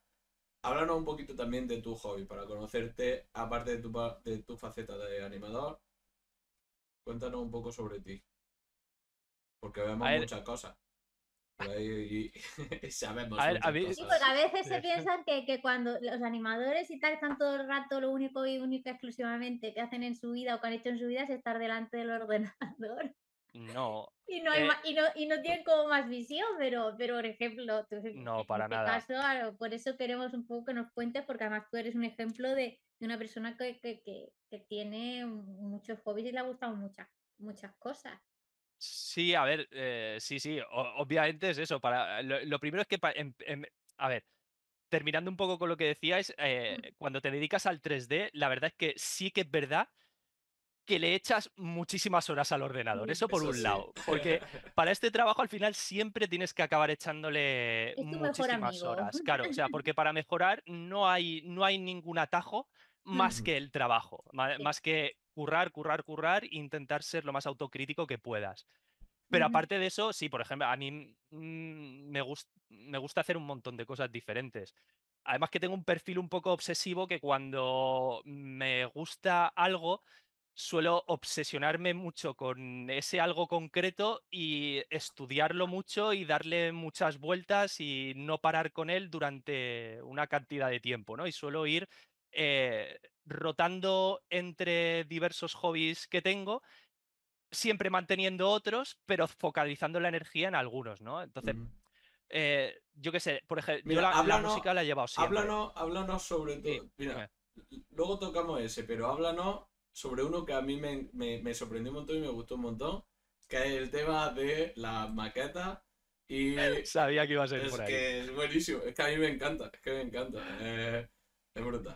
háblanos un poquito también de tu hobby, para conocerte, aparte de tu, de tu faceta de animador, cuéntanos un poco sobre ti. Porque vemos muchas cosas. Ahí y, sabemos A ver, a mí- Sí, cosas. porque a veces se piensan que, que cuando los animadores y tal están todo el rato, lo único y única exclusivamente que hacen en su vida o que han hecho en su vida es estar delante del ordenador. No, Y no, hay Eh, y no, y no tienen como más visión, pero, pero por ejemplo, tú, No, en para este nada. caso, por eso queremos un poco que nos cuentes, porque además tú eres un ejemplo de, de una persona que, que, que, que tiene muchos hobbies y le ha gustado muchas, muchas cosas. Sí, a ver, eh, sí, sí, o- obviamente es eso. Para, lo, lo primero es que, pa- em- em- a ver, terminando un poco con lo que decíais, eh, cuando te dedicas al 3D, la verdad es que sí que es verdad que le echas muchísimas horas al ordenador, Sí. eso por Eso un sí. lado, porque para este trabajo al final siempre tienes que acabar echándole muchísimas horas, claro, o sea, porque para mejorar no hay, no hay ningún atajo más que el trabajo, más que currar, currar, currar e intentar ser lo más autocrítico que puedas. Pero aparte de eso, sí, por ejemplo, a mí mm, me, me gusta hacer un montón de cosas diferentes. Además que tengo un perfil un poco obsesivo que cuando me gusta algo, suelo obsesionarme mucho con ese algo concreto y estudiarlo mucho y darle muchas vueltas y no parar con él durante una cantidad de tiempo, ¿no? Y suelo ir eh, rotando entre diversos hobbies que tengo siempre manteniendo otros, pero focalizando la energía en algunos, ¿no? Entonces, eh, yo qué sé, por ejemplo, Mira, yo la, la música la he llevado siempre. Háblanos, háblanos sobre Sí, todo. Mira, dime. l- luego tocamos ese, pero háblanos sobre uno que a mí me, me- me sorprendió un montón y me gustó un montón, que es el tema de las maquetas. Y Sabía que iba a ser es por ahí. que es buenísimo, es que a mí me encanta, es que me encanta. eh,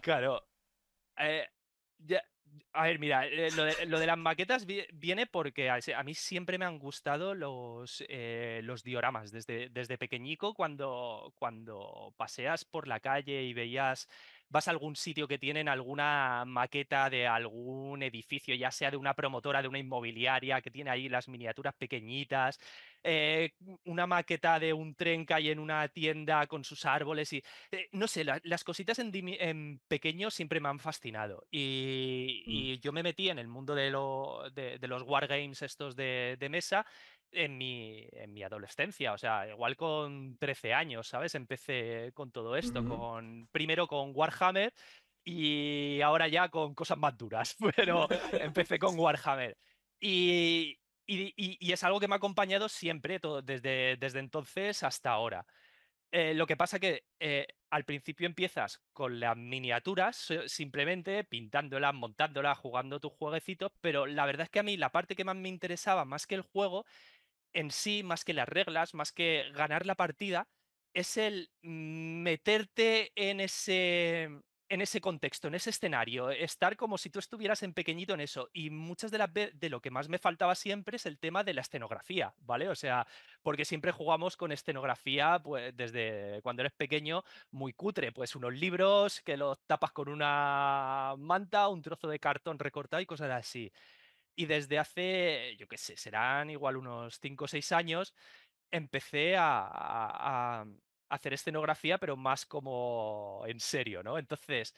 Claro. Eh, ya- a ver, mira, eh, lo de, las maquetas vi- viene porque a mí siempre me han gustado los, eh, los dioramas. Desde, desde pequeñico, cuando, cuando paseas por la calle y veías, vas a algún sitio que tienen alguna maqueta de algún edificio, ya sea de una promotora, de una inmobiliaria, que tiene ahí las miniaturas pequeñitas, eh, una maqueta de un tren que hay en una tienda con sus árboles y eh, no sé, la- las cositas en, en pequeño siempre me han fascinado. Y, Mm. y yo me metí en el mundo de, lo- de, de los wargames estos de, de mesa en mi, en mi adolescencia. O sea, igual con 13 años, ¿sabes? Empecé con todo esto, con, primero con Warhammer y ahora ya con cosas más duras. Pero empecé con Warhammer. Y, y- y- y es algo que me ha acompañado siempre, todo, desde, desde entonces hasta ahora. Eh, lo que pasa que eh, al principio empiezas con las miniaturas, simplemente pintándolas, montándolas, jugando tus jueguecitos, pero la verdad es que a mí la parte que más me interesaba, más que el juego en sí, más que las reglas, más que ganar la partida, es el meterte en ese, en ese contexto, en ese escenario, estar como si tú estuvieras en pequeñito en eso. Y muchas de las de lo que más me faltaba siempre es el tema de la escenografía, ¿vale? O sea, porque siempre jugamos con escenografía, pues desde cuando eres pequeño, muy cutre, pues unos libros que los tapas con una manta, un trozo de cartón recortado y cosas así. Y desde hace, yo qué sé, serán igual unos 5 o 6 años, empecé a, a- hacer escenografía, pero más como en serio, ¿no? Entonces,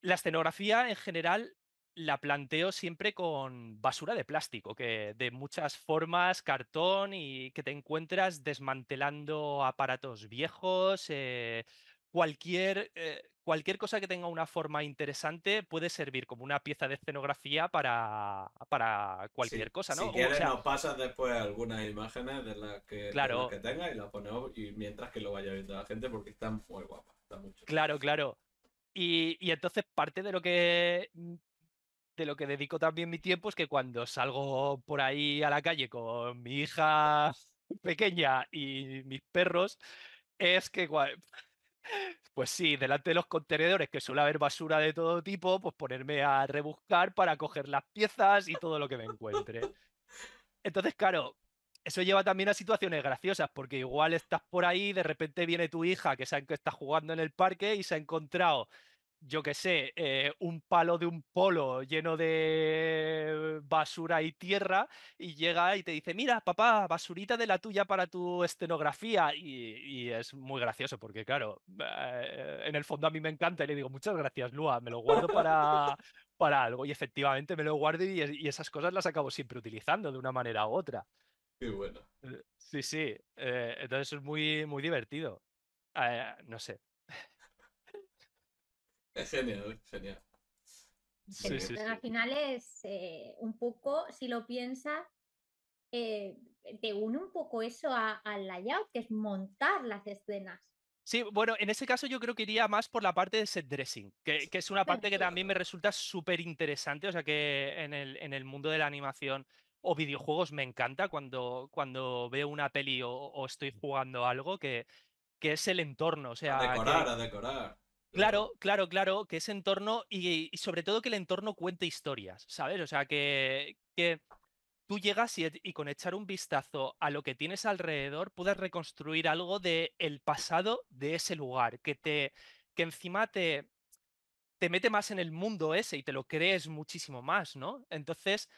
la escenografía en general la planteo siempre con basura de plástico, que de muchas formas, cartón y que te encuentras desmantelando aparatos viejos, eh, cualquier, eh, cualquier cosa que tenga una forma interesante puede servir como una pieza de escenografía para, para cualquier Sí, cosa, ¿no? Si O quieres, sea, nos pasas después algunas imágenes de las que, las Claro. que tengas y las ponemos y mientras que lo vaya viendo la gente porque están muy guapas. Están mucho. Claro, claro. Y, y entonces parte de lo que mm, de lo que dedico también mi tiempo es que cuando salgo por ahí a la calle con mi hija pequeña y mis perros, es que pues sí, delante de los contenedores que suele haber basura de todo tipo, pues ponerme a rebuscar para coger las piezas y todo lo que me encuentre. Entonces, claro, eso lleva también a situaciones graciosas, porque igual estás por ahí, de repente viene tu hija que que está jugando en el parque y se ha encontrado, yo qué sé, eh, un palo de un polo lleno de basura y tierra y llega y te dice, mira, papá, basurita de la tuya para tu escenografía. Y, es muy gracioso, porque claro, eh, en el fondo a mí me encanta y le digo, muchas gracias, Lua, me lo guardo para, para algo. Y efectivamente me lo guardo y, y esas cosas las acabo siempre utilizando de una manera u otra. Qué bueno. Eh, sí, sí. Eh, entonces es muy, muy divertido. No sé. Es genial, genial. Sí, sí, Al final es un poco, si lo piensas, te une un poco eso al layout, que es montar las escenas. Sí, bueno, en ese caso yo creo que iría más por la parte de set dressing, que, que es una parte que también me resulta súper interesante, o sea que en el, en el mundo de la animación o videojuegos me encanta cuando, cuando veo una peli o, estoy jugando algo que, que, es el entorno. O sea, a decorar, a decorar. Claro, claro, claro, que ese entorno y, sobre todo que el entorno cuente historias, ¿sabes? O sea, que, que tú llegas y, y, con echar un vistazo a lo que tienes alrededor puedes reconstruir algo del el pasado de ese lugar, que te que encima te, te mete más en el mundo ese y te lo crees muchísimo más, ¿no? Entonces,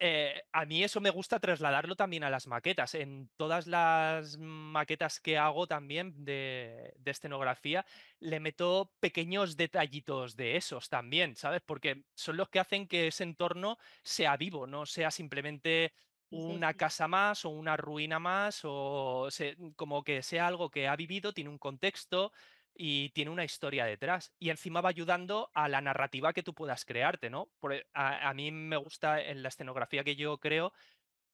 eh, a mí eso me gusta trasladarlo también a las maquetas. En todas las maquetas que hago también de, escenografía, le meto pequeños detallitos de esos también, ¿sabes? Porque son los que hacen que ese entorno sea vivo, no sea simplemente una casa más o una ruina más, o como que sea algo que ha vivido, tiene un contexto, y tiene una historia detrás. Y encima va ayudando a la narrativa que tú puedas crearte, ¿no? Porque a, mí me gusta en la escenografía que yo creo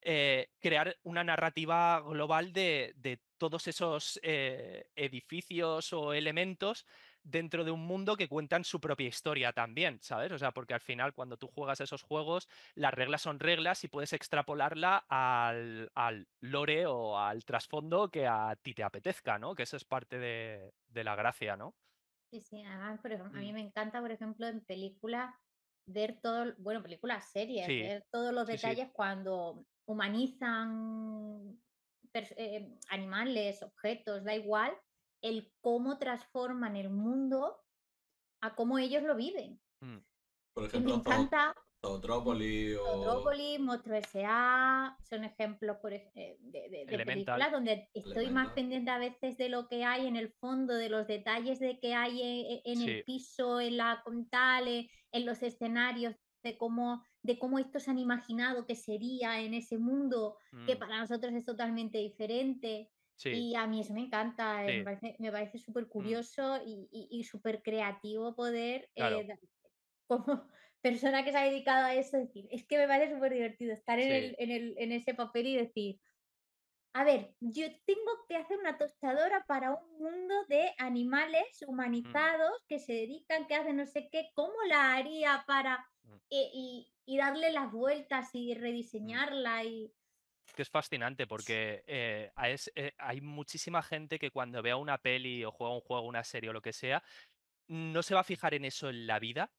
eh, crear una narrativa global de, todos esos eh, edificios o elementos dentro de un mundo que cuentan su propia historia también, ¿sabes? O sea, porque al final cuando tú juegas esos juegos, las reglas son reglas y puedes extrapolarla al, lore o al trasfondo que a ti te apetezca, ¿no? Que eso es parte de, la gracia, ¿no? Sí, sí, además, por ejemplo, a mí mm. me encanta, por ejemplo, en películas ver todo, bueno, películas, series, ver todos los detalles cuando humanizan eh, animales, objetos, da igual, el cómo transforman el mundo a cómo ellos lo viven. Mm. Por ejemplo, me encanta. Zootrópolis o. Monstruo S.A. son ejemplos por, eh, de, películas donde estoy más pendiente a veces de lo que hay en el fondo, de los detalles de que hay e, e, en, el piso, en la tal, eh, en los escenarios, de cómo, de cómo esto se han imaginado que sería en ese mundo, que mm. para nosotros es totalmente diferente. Y a mí eso me encanta, eh, me parece, súper mm. curioso y, súper creativo poder, eh, como persona que se ha dedicado a eso, decir, es que me parece súper divertido estar en, en, ese papel y decir, a ver, yo tengo que hacer una tostadora para un mundo de animales mm. humanizados que se dedican, que hacen no sé qué, ¿cómo la haría para... Mm. y, darle las vueltas y rediseñarla y que es fascinante porque eh, eh, hay muchísima gente que cuando vea una peli o juega un juego, una serie o lo que sea, no se va a fijar en eso en la vida,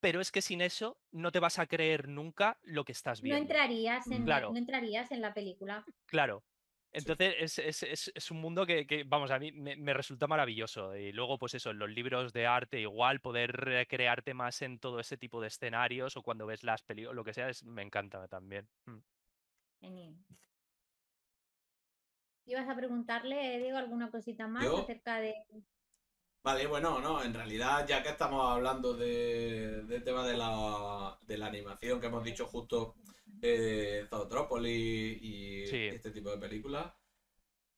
pero es que sin eso no te vas a creer nunca lo que estás viendo. No entrarías en, la, no entrarías en la película. Claro. Entonces es, un mundo que, vamos, a mí me, resulta maravilloso. Y luego, pues eso, en los libros de arte, igual poder crearte más en todo ese tipo de escenarios o cuando ves las películas, lo que sea, me encanta también. Mm. Genial. ¿Ibas a preguntarle, Diego, alguna cosita más acerca de...? Vale, bueno, no, en realidad ya que estamos hablando de, del tema de la, de la animación que hemos dicho justo eh, Zootrópolis y este tipo de películas,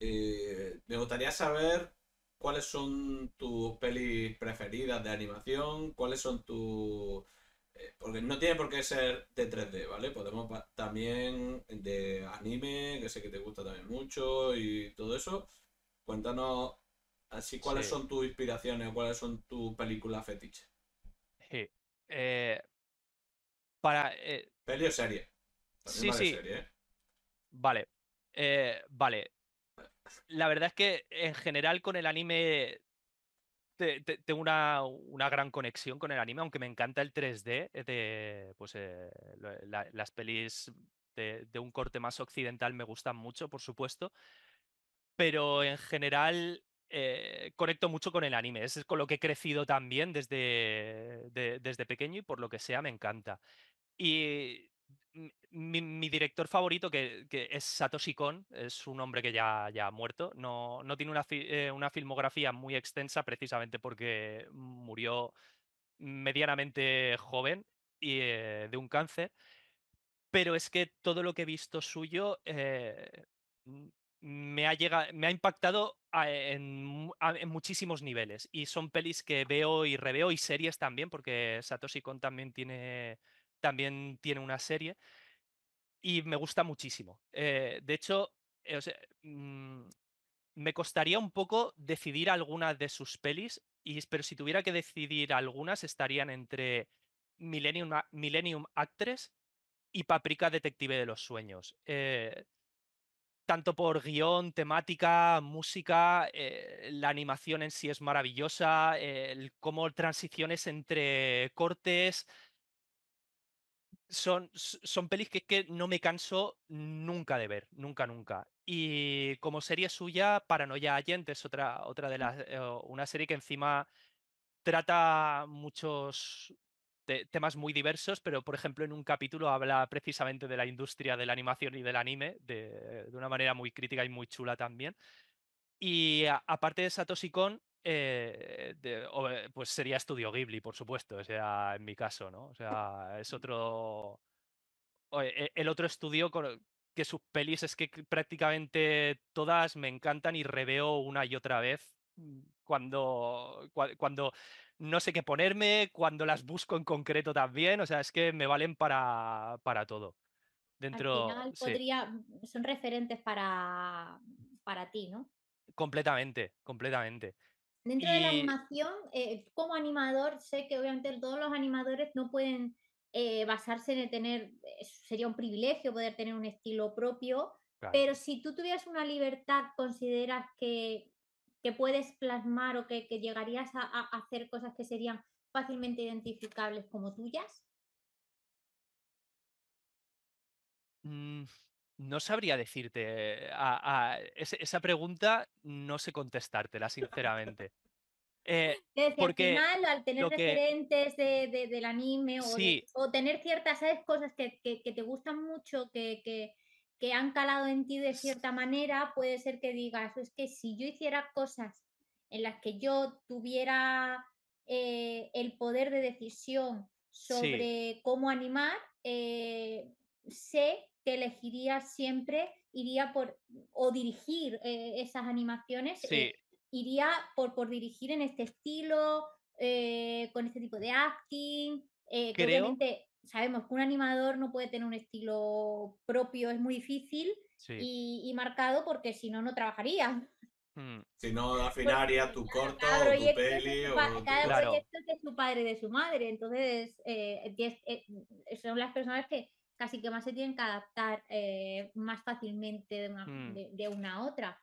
eh, me gustaría saber cuáles son tus pelis preferidas de animación, cuáles son tus porque no tiene por qué ser de 3D, ¿vale? Podemos también de anime, que sé que te gusta también mucho y todo eso. Cuéntanos así cuáles son tus inspiraciones o cuáles son tus películas fetiches. Sí. Eh, Para. eh, Peli o serie. Sí, También vale sí. serie, ¿eh? Vale. eh, vale. La verdad es que en general con el anime te- te- tengo una, una gran conexión con el anime, aunque me encanta el 3D de pues eh, las pelis de, un corte más occidental me gustan mucho, por supuesto. Pero en general eh, conecto mucho con el anime. Es con lo que he crecido también desde, de- desde pequeño y por lo que sea me encanta. Y mi, director favorito, que, es Satoshi Kon, es un hombre que ya, ya ha muerto, no, no tiene una, eh, una filmografía muy extensa precisamente porque murió medianamente joven y, eh, de un cáncer, pero es que todo lo que he visto suyo eh, me ha me ha impactado en, en muchísimos niveles. Y son pelis que veo y reveo y series también, porque Satoshi Kon también tiene, también tiene una serie y me gusta muchísimo. Eh, de hecho, eh, mm, me costaría un poco decidir algunas de sus pelis, y, pero si tuviera que decidir algunas estarían entre Millennium, Millennium Actress y Paprika Detective de los Sueños. Eh, tanto por guion, temática, música, eh, la animación en sí es maravillosa, el cómo transiciones entre cortes, son, son pelis que, que no me canso nunca de ver, nunca, nunca. Y como serie suya, Paranoia Agent es otra, otra de las, eh, una serie que encima trata muchos te- temas muy diversos, pero por ejemplo en un capítulo habla precisamente de la industria de la animación y del anime de, de una manera muy crítica y muy chula también. Y a- aparte de Satoshi Kon, eh, de- pues sería Estudio Ghibli, por supuesto, o sea, en mi caso, ¿no? O sea, es otro, e- el otro estudio con- que sus pelis es que prácticamente todas me encantan y reveo una y otra vez mm, cuando, cua- cuando no sé qué ponerme, cuando las busco en concreto también, o sea, es que me valen para, para todo. Al Dentro, final sí, podría, son referentes para, para ti, ¿no? completamente, completamente. Dentro de la animación, eh, como animador, sé que obviamente todos los animadores no pueden eh, basarse en tener, eh, sería un privilegio poder tener un estilo propio, claro, pero si tú tuvieras una libertad, ¿consideras que, que puedes plasmar o que, que llegarías a, a hacer cosas que serían fácilmente identificables como tuyas? No sabría decirte, a- a- esa pregunta no sé contestártela, sinceramente. Eh, decir, al porque final, al tener que referentes de, de- del anime o, de, o tener ciertas ¿sabes? cosas que, que- que te gustan mucho, que, han calado en ti de cierta manera, puede ser que digas, es que si yo hiciera cosas en las que yo tuviera eh, el poder de decisión sí, sobre cómo animar, eh, sé que elegiría siempre, iría por, o dirigir eh, esas animaciones sí, eh, iría por, por dirigir en este estilo, eh, con este tipo de acting, eh, que creo, obviamente sabemos que un animador no puede tener un estilo propio, es muy difícil sí. y, y marcado porque si no, no trabajaría. mm, Si no, al final tu corto cada o tu proyecto es de peli su, o tu... cada Claro. proyecto es de su padre y de su madre, entonces son las personas que casi que más se tienen que adaptar eh, más fácilmente de una, mm, de- de una a otra.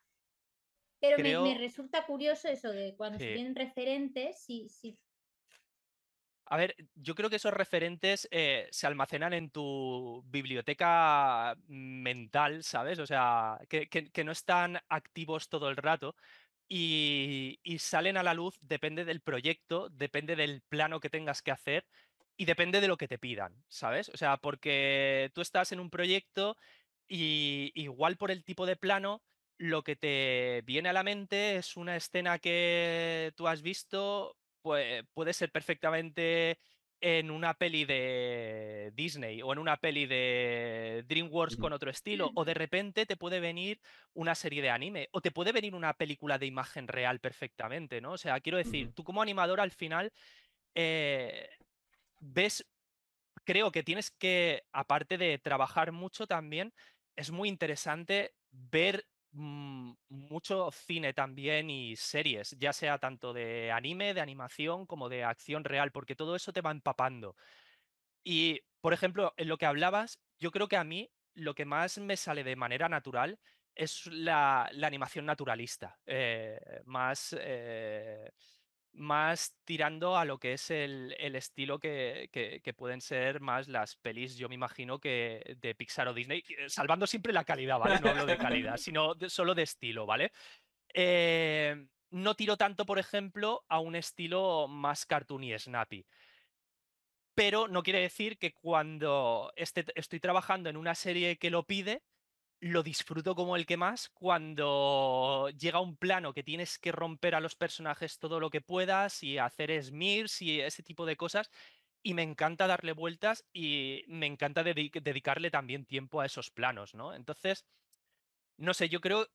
Pero me, me resulta curioso eso de cuando se tienen referentes, si, si A ver, yo creo que esos referentes eh, se almacenan en tu biblioteca mental, ¿sabes? O sea, que, que- que no están activos todo el rato y, y salen a la luz, depende del proyecto, depende del plano que tengas que hacer y depende de lo que te pidan, ¿sabes? O sea, porque tú estás en un proyecto y igual por el tipo de plano, lo que te viene a la mente es una escena que tú has visto, pues puede ser perfectamente en una peli de Disney o en una peli de DreamWorks con otro estilo, o de repente te puede venir una serie de anime, o te puede venir una película de imagen real perfectamente, ¿no? O sea, quiero decir, tú como animador al final eh, ves, creo que tienes que, aparte de trabajar mucho también, es muy interesante ver mm, mucho cine también y series, ya sea tanto de anime, de animación, como de acción real, porque todo eso te va empapando. Y, por ejemplo, en lo que hablabas, yo creo que a mí lo que más me sale de manera natural es la, la animación naturalista, eh, más, eh, más tirando a lo que es el, el estilo que, que- que pueden ser más las pelis, yo me imagino que de Pixar o Disney, eh, salvando siempre la calidad, ¿vale? No hablo de calidad, sino de- solo de estilo, ¿vale? Eh, no tiro tanto, por ejemplo, a un estilo más cartoon y snappy. Pero no quiere decir que cuando esté- estoy trabajando en una serie que lo pide, lo disfruto como el que más cuando llega un plano que tienes que romper a los personajes todo lo que puedas y hacer smears y ese tipo de cosas. Y me encanta darle vueltas y me encanta dedi- dedicarle también tiempo a esos planos, ¿no? Entonces, no sé, yo creo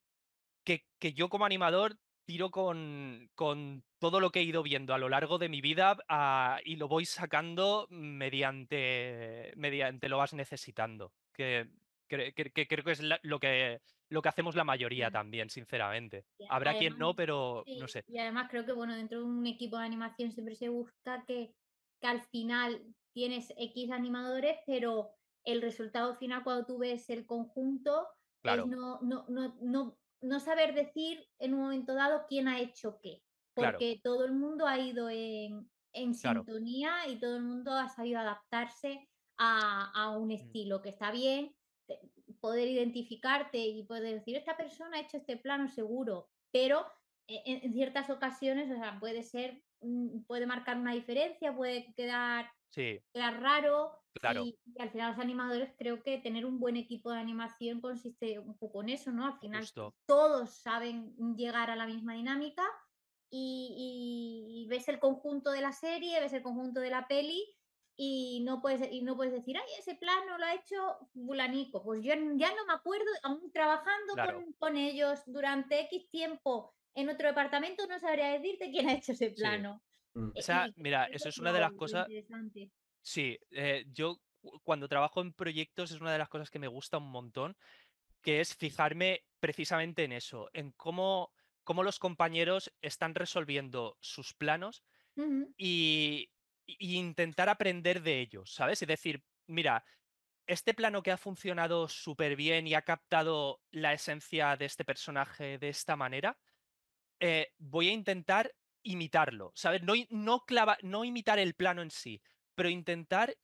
que, que yo como animador tiro con, con todo lo que he ido viendo a lo largo de mi vida ah, y lo voy sacando mediante, mediante lo vas necesitando. Que, que- que- que creo que es la- lo, que, lo que hacemos la mayoría también, sinceramente. Y Habrá quien no, pero no sé. y además creo que bueno, dentro de un equipo de animación siempre se busca que, que al final tienes X animadores, pero el resultado final cuando tú ves el conjunto es no, no, no, no, no saber decir en un momento dado quién ha hecho qué, claro, porque todo el mundo ha ido en, en claro. sintonía y todo el mundo ha sabido adaptarse a, a un Mm, estilo que está bien, te- poder identificarte y poder decir, esta persona ha hecho este plano seguro, pero e- en, en ciertas ocasiones, o sea, puede ser, mm, puede marcar una diferencia, puede quedar, Sí, quedar raro claro, y, y al final los animadores creo que tener un buen equipo de animación consiste un poco en eso, ¿no? Al final justo. todos saben llegar a la misma dinámica y, y- y ves el conjunto de la serie, ves el conjunto de la peli y no puedes, y no puedes decir, ay, ese plano lo ha hecho fulanico. Pues yo ya no me acuerdo, aún trabajando Claro, con, con ellos durante X tiempo en otro departamento, no sabría decirte quién ha hecho ese sí. plano. Mm. E- Esa, Y, mira, eso es una de las cosas. Sí, eh, yo cu- cuando trabajo en proyectos es una de las cosas que me gusta un montón, que es fijarme precisamente en eso, en cómo, cómo los compañeros están resolviendo sus planos y, y intentar aprender de ellos, ¿sabes? Es decir, mira, este plano que ha funcionado súper bien y ha captado la esencia de este personaje de esta manera, eh, voy a intentar imitarlo, ¿sabes? No, no, clava- no imitar el plano en sí, pero intentar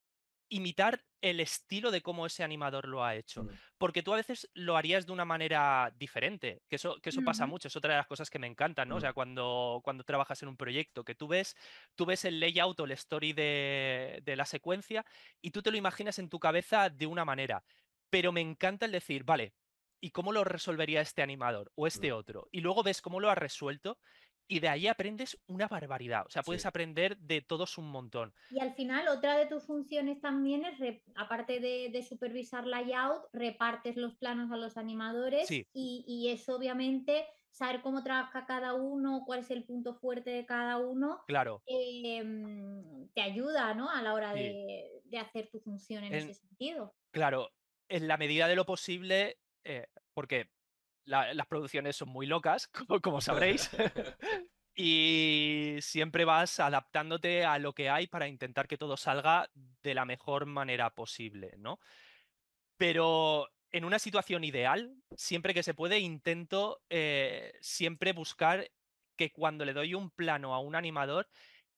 imitar el estilo de cómo ese animador lo ha hecho. Mm. Porque tú a veces lo harías de una manera diferente, que eso, que eso pasa mucho, es otra de las cosas que me encantan, ¿no? O Mm. sea, cuando, cuando trabajas en un proyecto, que tú ves, tú ves el layout o el story de, de la secuencia y tú te lo imaginas en tu cabeza de una manera. Pero me encanta el decir, vale, ¿y cómo lo resolvería este animador o Mm. este otro? Y luego ves cómo lo ha resuelto y de ahí aprendes una barbaridad. O sea, puedes Sí. aprender de todos un montón. Y al final, otra de tus funciones también es, aparte de, de supervisar layout, repartes los planos a los animadores Sí, y, y eso obviamente, saber cómo trabaja cada uno, cuál es el punto fuerte de cada uno, claro. em, te ayuda, ¿no? A la hora Sí. de, de hacer tu función en En- ese sentido. Claro, en la medida de lo posible, eh, porque la- las producciones son muy locas, como, como sabréis, y siempre vas adaptándote a lo que hay para intentar que todo salga de la mejor manera posible, ¿no? Pero en una situación ideal, siempre que se puede, intento eh, siempre buscar que cuando le doy un plano a un animador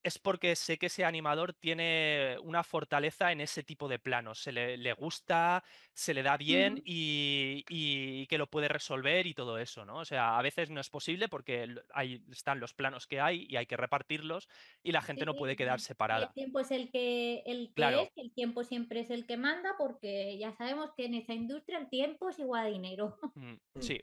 es porque sé que ese animador tiene una fortaleza en ese tipo de planos. Se le, le gusta, se le da bien y, y que lo puede resolver y todo eso, ¿no? O sea, a veces no es posible porque ahí están los planos que hay y hay que repartirlos y la gente Sí, no puede y quedar y el tiempo es el que, el que es, el tiempo siempre es el que manda, porque ya sabemos que en esta industria el tiempo es igual a dinero. Mm. sí.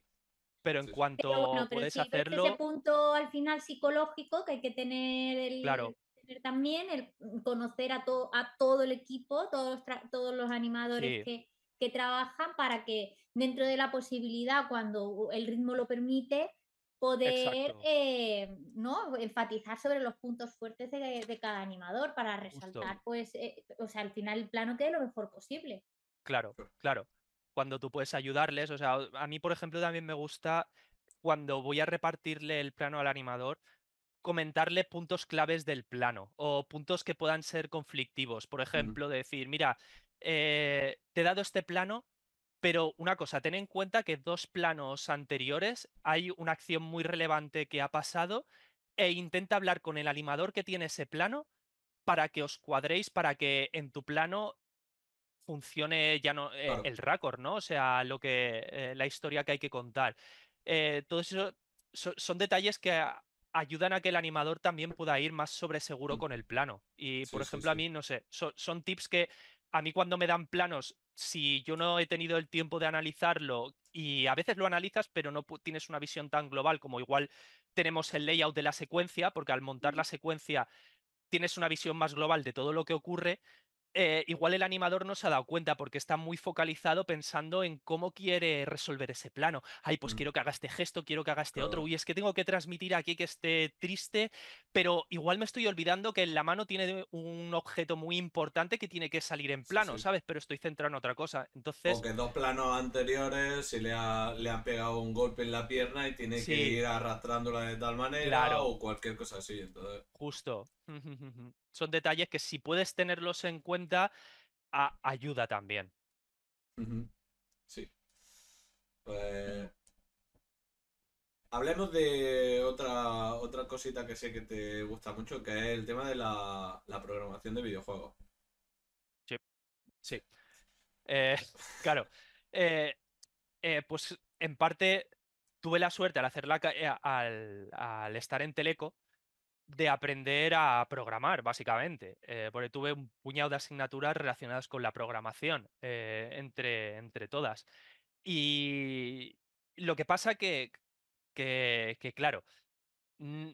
Pero en Sí, sí. Pero cuanto bueno, pero ves ese hacerlo, punto al final psicológico que hay que tener, claro, el, tener también, el conocer a, to- a todo el equipo, todos los, tra- todos los animadores sí, que, que trabajan para que dentro de la posibilidad, cuando el ritmo lo permite, poder eh, ¿no? enfatizar sobre los puntos fuertes de, de cada animador para justo. resaltar, pues, eh, o sea, al final el plano quede lo mejor posible. Claro, claro. Cuando tú puedes ayudarles, o sea, a mí, por ejemplo, también me gusta cuando voy a repartirle el plano al animador, comentarle puntos claves del plano o puntos que puedan ser conflictivos. Por ejemplo, decir, mira, eh, te he dado este plano, pero una cosa, ten en cuenta que dos planos anteriores hay una acción muy relevante que ha pasado e intenta hablar con el animador que tiene ese plano para que os cuadréis, para que en tu plano funcione ya no eh, el récord, ¿no? O sea, lo que eh, la historia que hay que contar. Eh, todo eso son detalles que ayudan a que el animador también pueda ir más sobre seguro mm. con el plano. Y, por ejemplo, a mí, no sé, son tips que a mí cuando me dan planos, si yo no he tenido el tiempo de analizarlo y a veces lo analizas, pero no tienes una visión tan global como igual tenemos el layout de la secuencia, porque al montar la secuencia tienes una visión más global de todo lo que ocurre, eh, igual el animador no se ha dado cuenta porque está muy focalizado pensando en cómo quiere resolver ese plano. Ay, pues Mm. quiero que haga este gesto, quiero que haga este otro. Uy, es que tengo que transmitir aquí que esté triste, pero igual me estoy olvidando que en la mano tiene un objeto muy importante que tiene que salir en plano, sí. ¿sabes? Pero estoy centrado en otra cosa. Entonces, O que dos planos anteriores se le, ha, le han pegado un golpe en la pierna y tiene que ir arrastrándola de tal manera Claro. o cualquier cosa así. Entonces, justo. Son detalles que si puedes tenerlos en cuenta, a- ayuda también. sí. Pues. Hablemos de otra, otra cosita que sé que te gusta mucho, que es el tema de la, la programación de videojuegos. Sí. Eh, claro. eh, eh, pues en parte tuve la suerte al hacer la al, al estar en Teleco de aprender a programar, básicamente. eh, porque tuve un puñado de asignaturas relacionadas con la programación eh, entre, entre todas. Y lo que pasa que, que, claro, mm,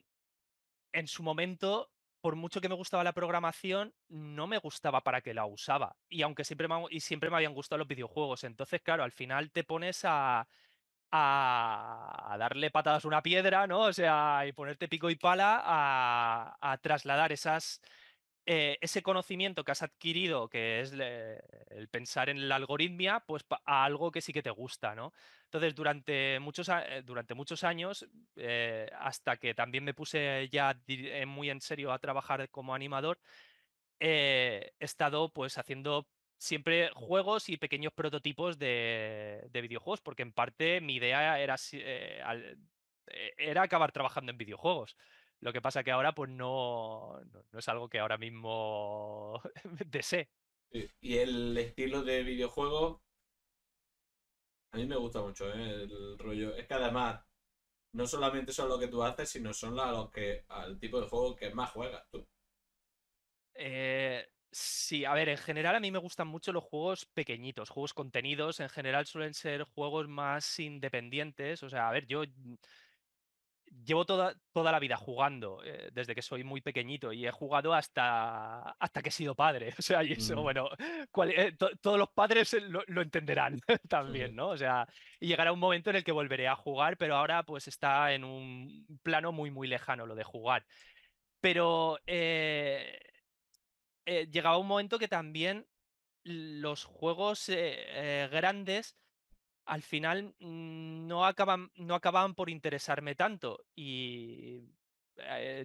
en su momento, por mucho que me gustaba la programación, no me gustaba para qué la usaba. Y aunque siempre me, y siempre me habían gustado los videojuegos. Entonces, claro, al final te pones a, a, darle patadas a una piedra, ¿no? O sea, y ponerte pico y pala a, trasladar esas, eh, ese conocimiento que has adquirido, que es el pensar en la algoritmia, pues a algo que sí que te gusta, ¿no? Entonces, durante muchos, eh, durante muchos años, eh, hasta que también me puse ya muy en serio a trabajar como animador, he estado pues haciendo siempre juegos y pequeños prototipos de, de videojuegos, porque en parte mi idea era, eh, al- eh, era acabar trabajando en videojuegos. Lo que pasa que ahora pues no, no, no es algo que ahora mismo desee. Y el estilo de videojuego, a mí me gusta mucho, ¿eh? El rollo. Es que además, no solamente son lo que tú haces, sino son los que, al tipo de juego que más juegas tú. Eh, sí, a ver, en general a mí me gustan mucho los juegos pequeñitos, juegos contenidos, en general suelen ser juegos más independientes, o sea, a ver, yo mm, llevo toda, toda la vida jugando, eh, desde que soy muy pequeñito, y he jugado hasta, hasta que he sido padre, o sea, y eso, bueno, cual- eh, to- todos los padres eh, lo, lo entenderán también. ¿no? O sea, y llegará un momento en el que volveré a jugar, pero ahora pues está en un plano muy, muy lejano lo de jugar. Pero eh, eh, llegaba un momento que también los juegos eh, eh, grandes al final mm, no acaban, no acababan por interesarme tanto. Y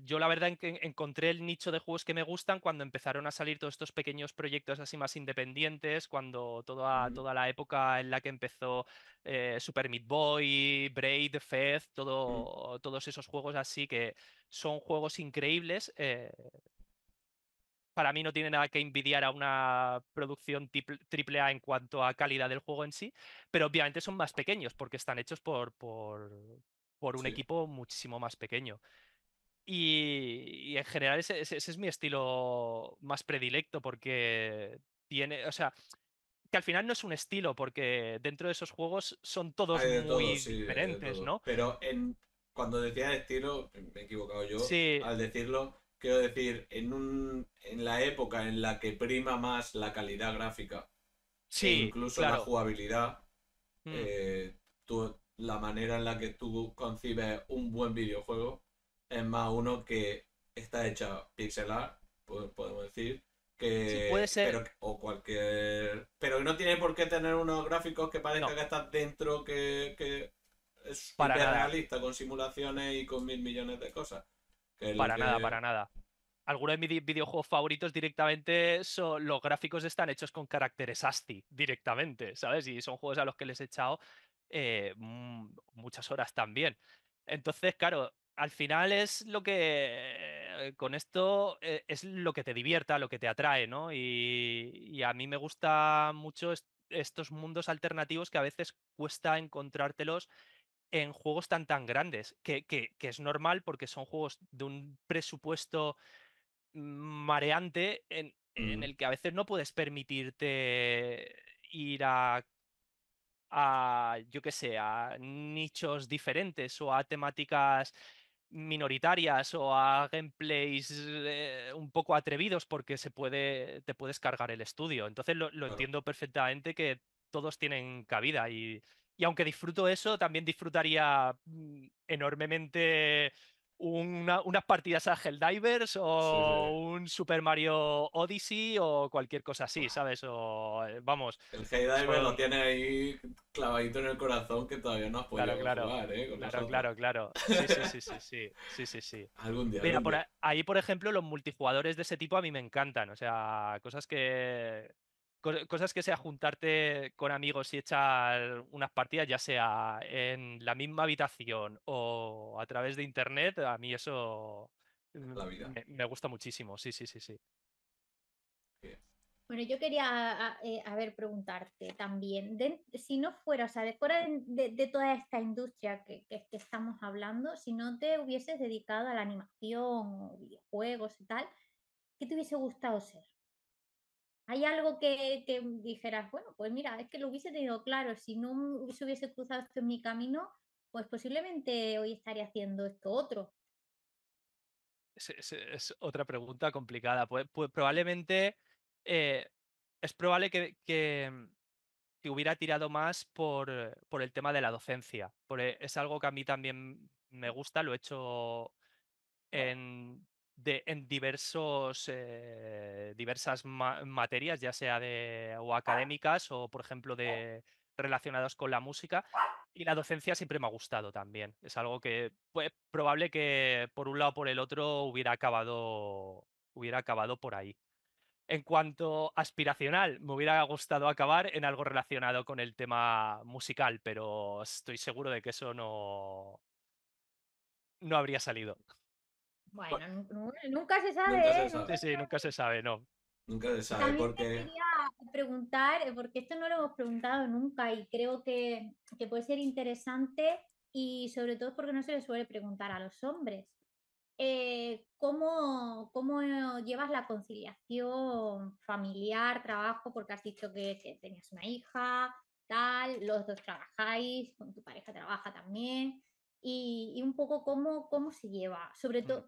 yo la verdad en que encontré el nicho de juegos que me gustan cuando empezaron a salir todos estos pequeños proyectos así más independientes, cuando toda, toda la época en la que empezó eh, Super Meat Boy, Braid, Fez, todo, todos esos juegos así que son juegos increíbles. eh, para mí no tiene nada que envidiar a una producción triple A en cuanto a calidad del juego en sí, pero obviamente son más pequeños porque están hechos por, por, por un Sí. equipo muchísimo más pequeño. Y, y en general ese, ese- ese es mi estilo más predilecto porque tiene, o sea, que al final no es un estilo porque dentro de esos juegos son todos de todo, muy sí, diferentes. ¿no? Pero en, cuando decía estilo, me he equivocado yo Sí. al decirlo. Quiero decir, en, un, en la época en la que prima más la calidad gráfica e Sí, incluso la jugabilidad, Mm. eh, tú- la manera en la que tú concibes un buen videojuego es más uno que está hecha pixel art, po- podemos decir, que puede ser. pero o cualquier pero no tiene por qué tener unos gráficos que parezca No. que estás dentro que, que es Para realista con simulaciones y con mil millones de cosas. Para nada, para nada. Algunos de mis videojuegos favoritos directamente son los gráficos están hechos con caracteres ASCII directamente, ¿sabes? Y son juegos a los que les he echado eh, mm, muchas horas también. Entonces, claro, al final es lo que eh, con esto eh, es lo que te divierta, lo que te atrae, ¿no? Y, y a mí me gusta mucho est- estos mundos alternativos que a veces cuesta encontrártelos en juegos tan tan grandes, que, que- que es normal porque son juegos de un presupuesto mareante en, en el que a veces no puedes permitirte ir a, a, yo qué sé, a nichos diferentes o a temáticas minoritarias o a gameplays eh, un poco atrevidos porque se puede, te puedes cargar el estudio. Entonces lo, lo Claro. entiendo perfectamente que todos tienen cabida y, y aunque disfruto eso, también disfrutaría mm, enormemente una- unas partidas a Helldivers o un Super Mario Odyssey o cualquier cosa así, ¿sabes? O eh, vamos, El Heydiver Son- lo tiene ahí clavadito en el corazón que todavía no has podido claro, claro, jugar, ¿eh? Con claro, nosotros. claro, claro. Sí, sí, sí, sí, sí, sí, sí, sí. Algún día. Mira, algún por día. ahí, por ejemplo, los multijugadores de ese tipo a mí me encantan. O sea, cosas que. Co- Cosas que sea juntarte con amigos y echar unas partidas, ya sea en la misma habitación o a través de internet, a mí eso La vida. me, me gusta muchísimo. Sí, sí, sí, sí. Bueno, yo quería, a, eh, a ver, preguntarte también, de- si no fuera, o sea, de fuera de, de- de toda esta industria que, que- que estamos hablando, si no te hubieses dedicado a la animación o videojuegos y tal, ¿qué te hubiese gustado ser? ¿Hay algo que, que dijeras, bueno, pues mira, es que lo hubiese tenido claro, si no se hubiese cruzado esto en mi camino, pues posiblemente hoy estaría haciendo esto otro? Es, es- es otra pregunta complicada. Pues, pues probablemente eh, es probable que, que, que hubiera tirado más por, por el tema de la docencia. Porque es algo que a mí también me gusta, lo he hecho en, de- en diversos, eh, diversas ma- materias, ya sea de, o académicas o, por ejemplo, de relacionadas con la música. Y la docencia siempre me ha gustado también. Es algo que pues, probable que por un lado o por el otro hubiera acabado, hubiera acabado por ahí. En cuanto aspiracional, me hubiera gustado acabar en algo relacionado con el tema musical, pero estoy seguro de que eso no, no habría salido. Bueno, nu- nu- nunca se sabe, Nunca se ¿eh? sabe. Sí, sí, nunca se sabe, no. Nunca se sabe También te porque. quería preguntar, eh, porque esto no lo hemos preguntado nunca y creo que, que puede ser interesante y sobre todo porque no se le suele preguntar a los hombres. Eh, ¿cómo, cómo llevas la conciliación familiar, trabajo? Porque has dicho que, que tenías una hija, tal, los dos trabajáis, con tu pareja trabaja también. Y, y un poco cómo, cómo se lleva, sobre Mm. todo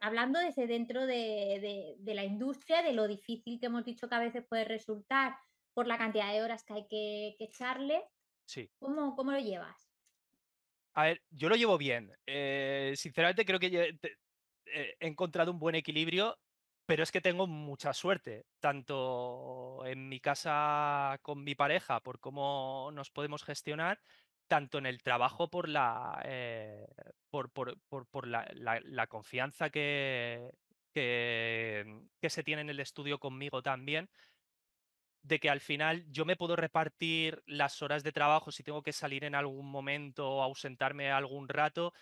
hablando desde dentro de, de- de la industria, de lo difícil que hemos dicho que a veces puede resultar por la cantidad de horas que hay que, que echarle, Sí. ¿cómo, cómo lo llevas? A ver, yo lo llevo bien. Eh, sinceramente creo que eh, he encontrado un buen equilibrio, pero es que tengo mucha suerte, tanto en mi casa con mi pareja, por cómo nos podemos gestionar, tanto en el trabajo por la, eh, por, por- por- por la, la- confianza que, que, que se tiene en el estudio conmigo también de que al final yo me puedo repartir las horas de trabajo si tengo que salir en algún momento o ausentarme algún rato.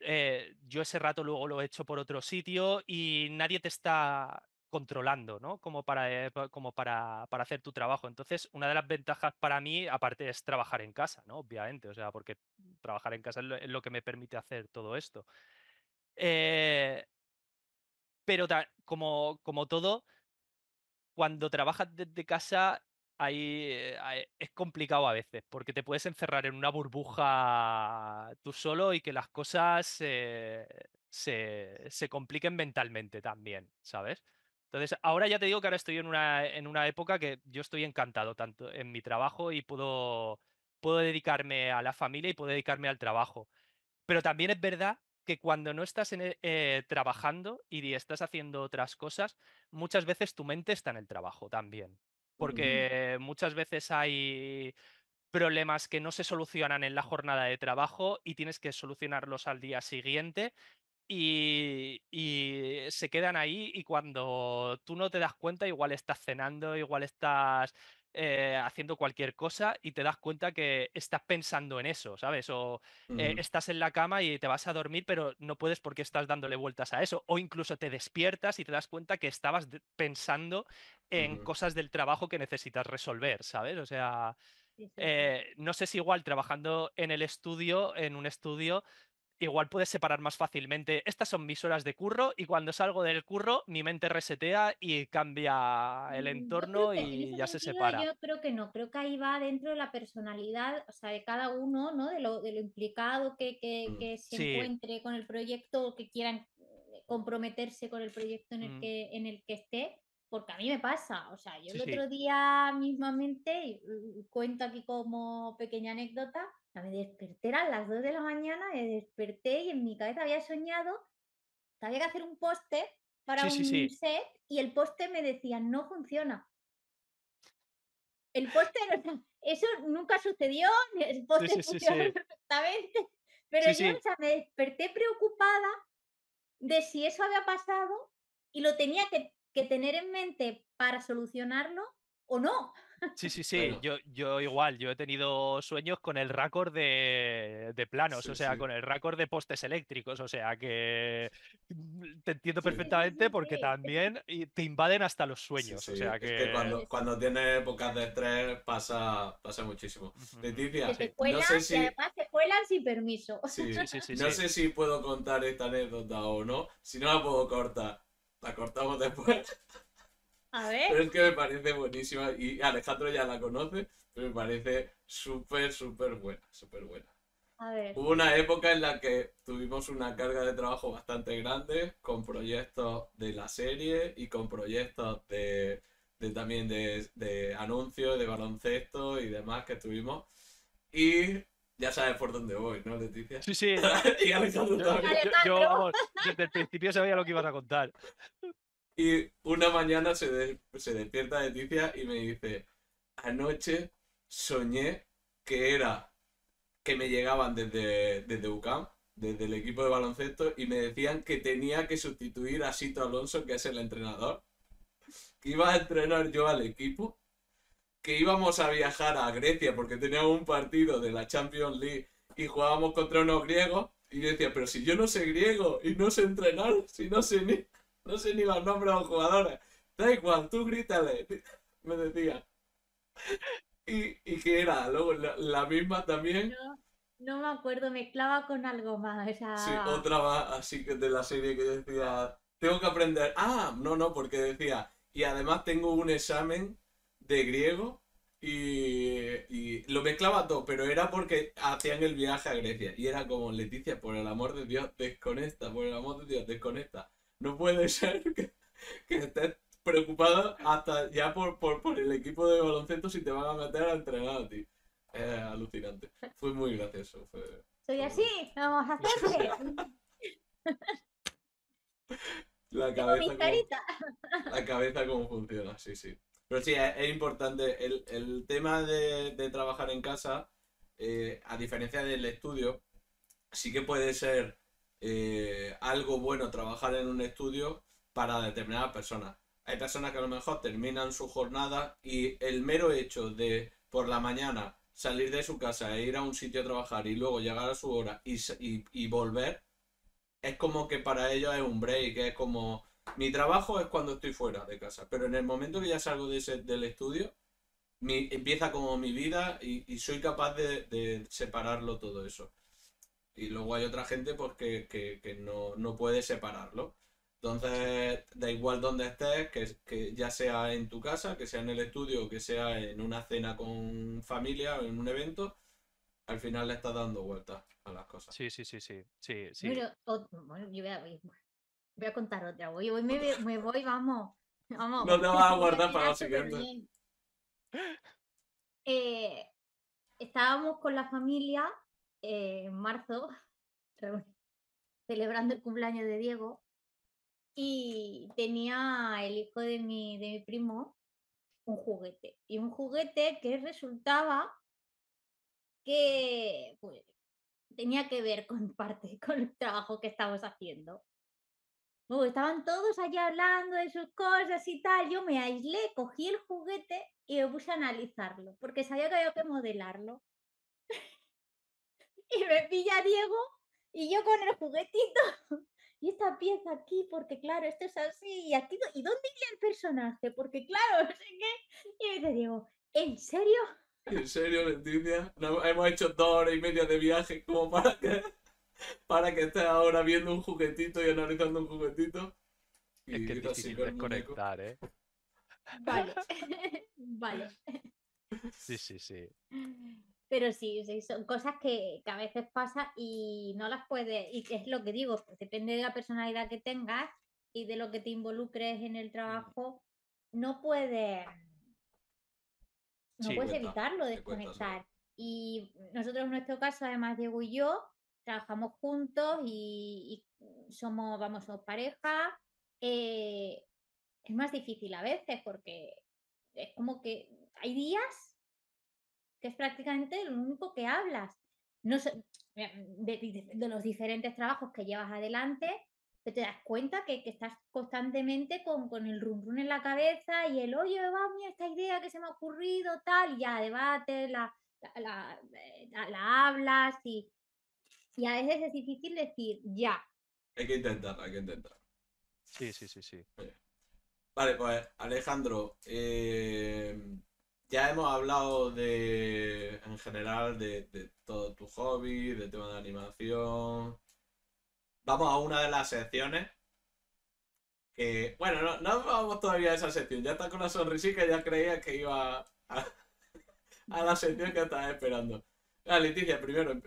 eh, yo ese rato luego lo he hecho por otro sitio y nadie te está controlando, ¿no? Como para, eh, como para, para hacer tu trabajo. Entonces, una de las ventajas para mí, aparte, es trabajar en casa, ¿no? Obviamente, o sea, porque trabajar en casa es lo, que me permite hacer todo esto. Eh, pero como, como todo, cuando trabajas desde casa ahí eh, es complicado a veces, porque te puedes encerrar en una burbuja tú solo y que las cosas se, se compliquen mentalmente también, ¿sabes? Entonces, ahora ya te digo que ahora estoy en una, en una época que yo estoy encantado tanto en mi trabajo y puedo, puedo dedicarme a la familia y puedo dedicarme al trabajo. Pero también es verdad que cuando no estás en eh, trabajando y estás haciendo otras cosas, muchas veces tu mente está en el trabajo también. Porque muchas veces hay problemas que no se solucionan en la jornada de trabajo y tienes que solucionarlos al día siguiente. Y, y se quedan ahí y cuando tú no te das cuenta, igual estás cenando, igual estás eh, haciendo cualquier cosa y te das cuenta que estás pensando en eso, ¿sabes? O eh, estás en la cama y te vas a dormir, pero no puedes porque estás dándole vueltas a eso. O incluso te despiertas y te das cuenta que estabas pensando en cosas del trabajo que necesitas resolver, ¿sabes? O sea, eh, no sé si igual trabajando en el estudio, en un estudio, igual puedes separar más fácilmente. Estas son mis horas de curro y cuando salgo del curro mi mente resetea y cambia el Mm, entorno que y ya se separa. yo creo que no, creo que ahí va dentro de la personalidad, o sea, de cada uno, ¿no? De lo, de lo implicado que, que, Mm, se Sí, encuentre con el proyecto o que quieran eh, comprometerse con el proyecto en el mm, que, en el que esté, porque a mí me pasa, o sea, yo sí, el sí, otro día mismamente, cuento aquí como pequeña anécdota, me desperté a las 2 de la mañana, me desperté y en mi cabeza había soñado que había que hacer un póster para sí, un sí, set y el póster me decía, no funciona. El póster, eso nunca sucedió, el póster funcionó perfectamente, pero yo, o sea, me desperté preocupada de si eso había pasado y lo tenía que que tener en mente para solucionarlo o no. Sí, sí, sí, yo, yo igual, yo he tenido sueños con el récord de, de planos, o sea, sí, con el récord de postes eléctricos, o sea, que mm, te entiendo perfectamente porque que también y te invaden hasta los Sí, sueños, o sea es que que... cuando, cuando tienes épocas de estrés pasa, pasa muchísimo. Leticia, te Sí, no cuelan sé y si, además se cuelan sin permiso. sí, sí, sí, sí, no sí. sé si puedo contar esta anécdota o no. Si no la puedo cortar, la cortamos después. A ver, Pero es que me parece buenísima y Alejandro ya la conoce, pero me parece súper, súper buena, súper buena. a ver. Hubo una época en la que tuvimos una carga de trabajo bastante grande con proyectos de la serie y con proyectos de, de también de, de anuncios, de baloncesto y demás que tuvimos. Y ya sabes por dónde voy, ¿no, Leticia? Sí, sí, y Alejandro yo, también. yo- yo, vamos, desde el principio sabía lo que ibas a contar. Y una mañana se, de- se despierta Leticia y me dice, anoche soñé que era que me llegaban desde, desde UCAM, desde el equipo de baloncesto, y me decían que tenía que sustituir a Sito Alonso, que es el entrenador, que iba a entrenar yo al equipo, que íbamos a viajar a Grecia porque teníamos un partido de la Champions League y jugábamos contra unos griegos, y yo decía, pero si yo no sé griego y no sé entrenar, si no sé ni, no sé ni los nombres de los jugadores, da igual, tú grítale, me decía. Y, y que era luego la, la misma también No, no me acuerdo, mezclaba con algo más. O Sí, otra más así que de la serie que decía, tengo que aprender. Ah, no, no, porque decía, y además tengo un examen de griego y, y lo mezclaba todo, pero era porque hacían el viaje a Grecia. Y era como, Leticia, por el amor de Dios, desconecta, por el amor de Dios, desconecta. No puede ser que, que estés preocupada hasta ya por, por, por el equipo de baloncesto si te van a meter a entrenar a ti. Es alucinante. Fue muy gracioso. Fue, soy fue así, vamos a hacerle. La cabeza, caritas. la cabeza cómo funciona, sí, sí. Pero sí, es, es importante. El, el tema de, de trabajar en casa, eh, a diferencia del estudio, sí que puede ser eh, algo bueno trabajar en un estudio para determinadas personas. Hay personas que a lo mejor terminan su jornada y el mero hecho de por la mañana salir de su casa e ir a un sitio a trabajar y luego llegar a su hora y, y- volver, es como que para ellos es un break, es como mi trabajo es cuando estoy fuera de casa, pero en el momento que ya salgo de ese- del estudio, empieza como mi vida y, soy capaz de separarlo todo eso. Y luego hay otra gente pues, que, que- que no, no puede separarlo. Entonces, da igual donde estés, que, que ya sea en tu casa, que sea en el estudio, que sea en una cena con familia o en un evento, al final le estás dando vueltas a las cosas. Sí, sí, sí, sí, sí, sí. Bueno, yo voy a, voy a contar otra. Voy, voy, me, me voy, vamos. Vamos. No te vas a voy guardar para lo siguiente. Eh, estábamos con la familia eh, en marzo, celebrando el cumpleaños de Diego, y tenía el hijo de mi, de mi primo un juguete. Y un juguete que resultaba que, pues, tenía que ver con parte, con el trabajo que estamos haciendo. Luego estaban todos allá hablando de sus cosas y tal. Yo me aislé, cogí el juguete y me puse a analizarlo, porque sabía que había que modelarlo. y me pilla Diego y yo con el juguetito. y esta pieza aquí, porque claro, esto es así, y aquí, ¿y dónde iría el personaje? Porque claro, no sé qué. Y me dice Diego, ¿en serio? ¿En serio, Leticia? No, hemos hecho dos horas y media de viaje como para que para que estés ahora viendo un juguetito y analizando un juguetito. es que es difícil desconectar, ¿eh? Vale, vale. Sí, sí, sí. Pero sí, sí son cosas que, a veces pasa y no las puedes, y es lo que digo, pues depende de la personalidad que tengas y de lo que te involucres en el trabajo, no puedes, no puedes evitarlo, desconectar. Y nosotros en nuestro caso, además Diego y yo, trabajamos juntos y, somos, vamos, somos pareja. Eh, es más difícil a veces porque es como que hay días que es prácticamente lo único que hablas. No de, los diferentes trabajos que llevas adelante, te das cuenta que, estás constantemente con, el rum rum en la cabeza y el, oye, va, mira, esta idea que se me ha ocurrido, tal, y ya debates, la, la, la hablas y, y a veces es difícil decir ya. Hay que intentar, hay que intentar. Sí, sí, sí, sí. Vale, pues Alejandro, eh, ya hemos hablado de, en general, de, de todo tu hobby, de tema de animación. Vamos a una de las secciones que, bueno, no, no vamos todavía a esa sección. Ya está con la sonrisita ya creía que iba a, la sección que estaba esperando. Ah, Leticia, primero.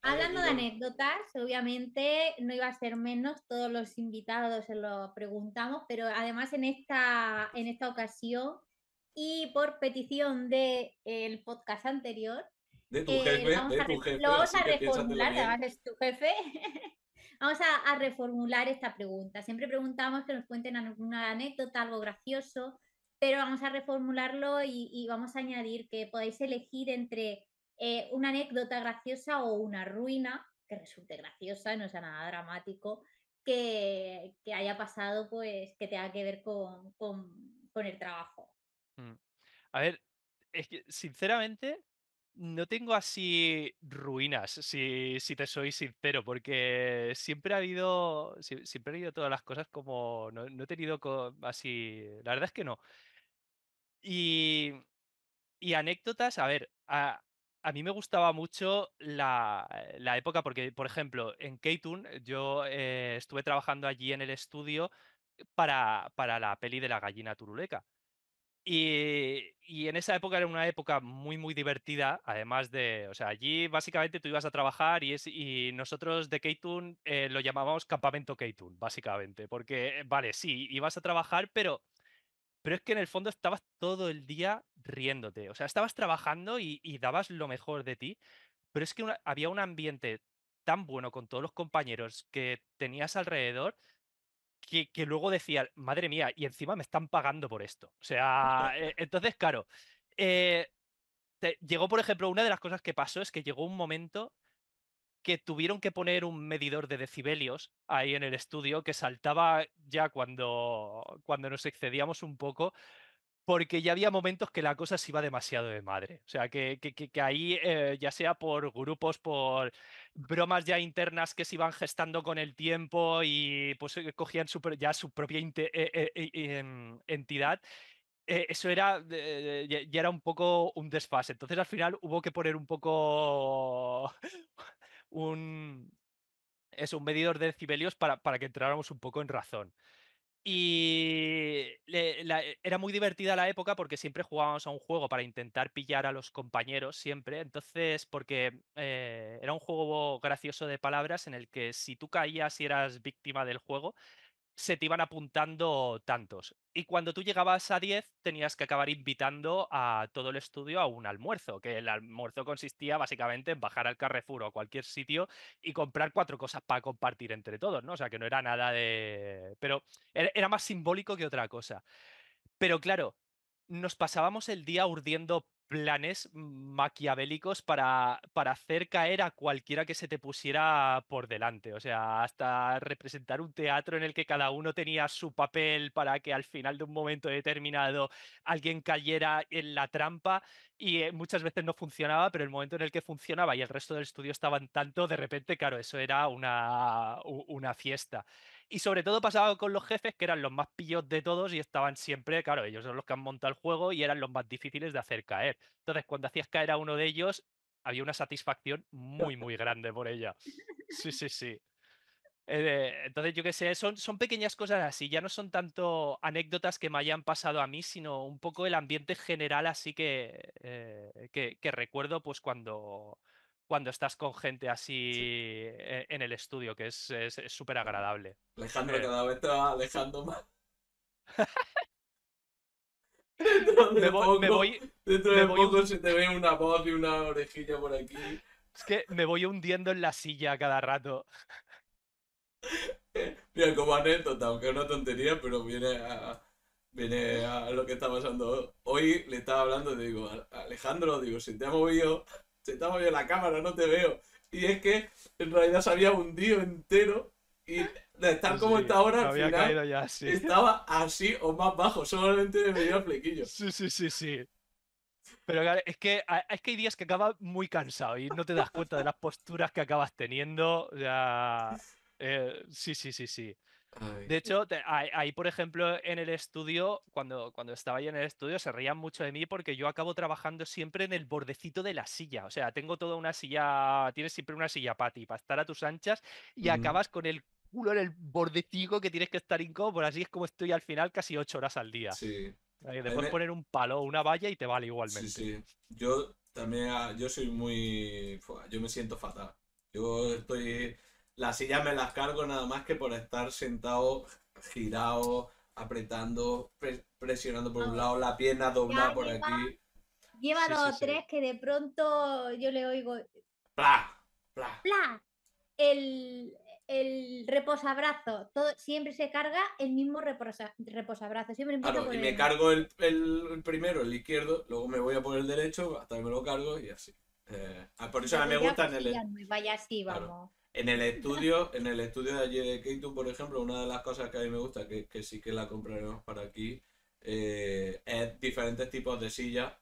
Hablando de anécdotas, obviamente no iba a ser menos, todos los invitados se lo preguntamos, pero además en esta, en esta ocasión y por petición del el podcast anterior, de tu jefe, de tu jefe, lo vamos a reformular, además es tu jefe. vamos a, a, reformular esta pregunta. Siempre preguntamos que nos cuenten alguna anécdota, algo gracioso, pero vamos a reformularlo y, y vamos a añadir que podáis elegir entre eh, una anécdota graciosa o una ruina que resulte graciosa, no sea nada dramático, que, haya pasado, pues, que tenga que ver con, el trabajo. Mm. A ver, es que sinceramente no tengo así ruinas, si, te soy sincero, porque siempre ha habido, siempre ha habido todas las cosas como, no, he tenido así, la verdad es que no. Y, y anécdotas, a ver, a, a mí me gustaba mucho la, época porque, por ejemplo, en Keitun yo eh, estuve trabajando allí en el estudio para, para la peli de la gallina turuleca. Y, y, en esa época era una época muy, muy divertida, además de, o sea, allí básicamente tú ibas a trabajar y, es, y nosotros de Keitun eh, lo llamábamos campamento Keitun, básicamente, porque, vale, sí, ibas a trabajar, pero pero es que en el fondo estabas todo el día riéndote. O sea, estabas trabajando y, dabas lo mejor de ti, pero es que había un ambiente tan bueno con todos los compañeros que tenías alrededor que, luego decías, madre mía, y encima me están pagando por esto. O sea, e, entonces, claro, eh, llegó, por ejemplo, una de las cosas que pasó es que llegó un momento que tuvieron que poner un medidor de decibelios ahí en el estudio que saltaba ya cuando, cuando nos excedíamos un poco, porque ya había momentos que la cosa se iba demasiado de madre. O sea, que, que, ahí, eh, ya sea por grupos, por bromas ya internas que se iban gestando con el tiempo y pues eh, cogían ya su propia eh, em, entidad, eso era, ya era un poco un desfase. Entonces al final hubo que poner un poco un, es un medidor de decibelios para, para que entráramos un poco en razón. Y era muy divertida la época porque siempre jugábamos a un juego para intentar pillar a los compañeros, siempre. Entonces, porque eh, era un juego gracioso de palabras en el que si tú caías y eras víctima del juego, se te iban apuntando tantos. Y cuando tú llegabas a 10, tenías que acabar invitando a todo el estudio a un almuerzo, que el almuerzo consistía básicamente en bajar al Carrefour o a cualquier sitio y comprar cuatro cosas para compartir entre todos, ¿no? O sea, que no era nada de... Pero era más simbólico que otra cosa. Pero claro, nos pasábamos el día urdiendo planes maquiavélicos para, para hacer caer a cualquiera que se te pusiera por delante. O sea, hasta representar un teatro en el que cada uno tenía su papel para que al final de un momento determinado alguien cayera en la trampa y eh, muchas veces no funcionaba, pero el momento en el que funcionaba y el resto del estudio estaban tanto, de repente, claro, eso era una, una fiesta. Y sobre todo pasaba con los jefes, que eran los más pillos de todos y estaban siempre, claro, ellos son los que han montado el juego y eran los más difíciles de hacer caer. Entonces, cuando hacías caer a uno de ellos, había una satisfacción muy, muy grande por ella. Sí, sí, sí. Eh, entonces, yo qué sé, son, son pequeñas cosas así, ya no son tanto anécdotas que me hayan pasado a mí, sino un poco el ambiente general así que, eh, que recuerdo pues cuando, cuando estás con gente así e, en el estudio, que es súper agradable. Alejandro eh. cada vez te va alejando más. me voy, me voy, dentro de poco se te ve una voz y una orejilla por aquí. Es que me voy hundiendo en la silla cada rato. Mira, como anécdota, aunque es una tontería, pero viene a, viene a lo que está pasando hoy. Le estaba hablando, digo, Alejandro, digo, si te ha movido se moviendo la cámara, no te veo. Y es que en realidad se había hundido entero y de estar como está ahora, al final, ya, sí. estaba así o más bajo, solamente me veía flequillo. Sí, sí, sí, sí. Pero es que, es que hay días que acabas muy cansado y no te das cuenta de las posturas que acabas teniendo. Ya... Eh, sí, sí, sí, sí. De hecho, ahí, por ejemplo, en el estudio, cuando, cuando estaba ahí en el estudio, se reían mucho de mí porque yo acabo trabajando siempre en el bordecito de la silla. O sea, tengo toda una silla, tienes siempre una silla para ti, para estar a tus anchas, y acabas con el culo en el bordecito que tienes que estar incómodo. Así es como estoy al final casi ocho horas al día. Sí. Después poner un palo o una valla y te vale igualmente. Sí, sí. Yo también, ah, yo soy muy. Yo me siento fatal. Yo estoy las sillas me las cargo nada más que por estar sentado, girado, apretando, presionando por un lado, la pierna doblada por aquí. Lleva dos o tres que de pronto yo le oigo. ¡Pla! ¡Pla! ¡Pla! El, el reposabrazo. Todo, siempre se carga el mismo reposa, reposabrazo. Siempre claro, y me cargo el, el, primero, el izquierdo, luego me voy a por el derecho, hasta que me lo cargo y así. Eh, ah, por eso a mí me gusta en el. Vaya así, vamos. En el estudio, en el estudio de allí de Keito, por ejemplo, una de las cosas que a mí me gusta, que, sí que la compraremos para aquí, eh, es diferentes tipos de sillas.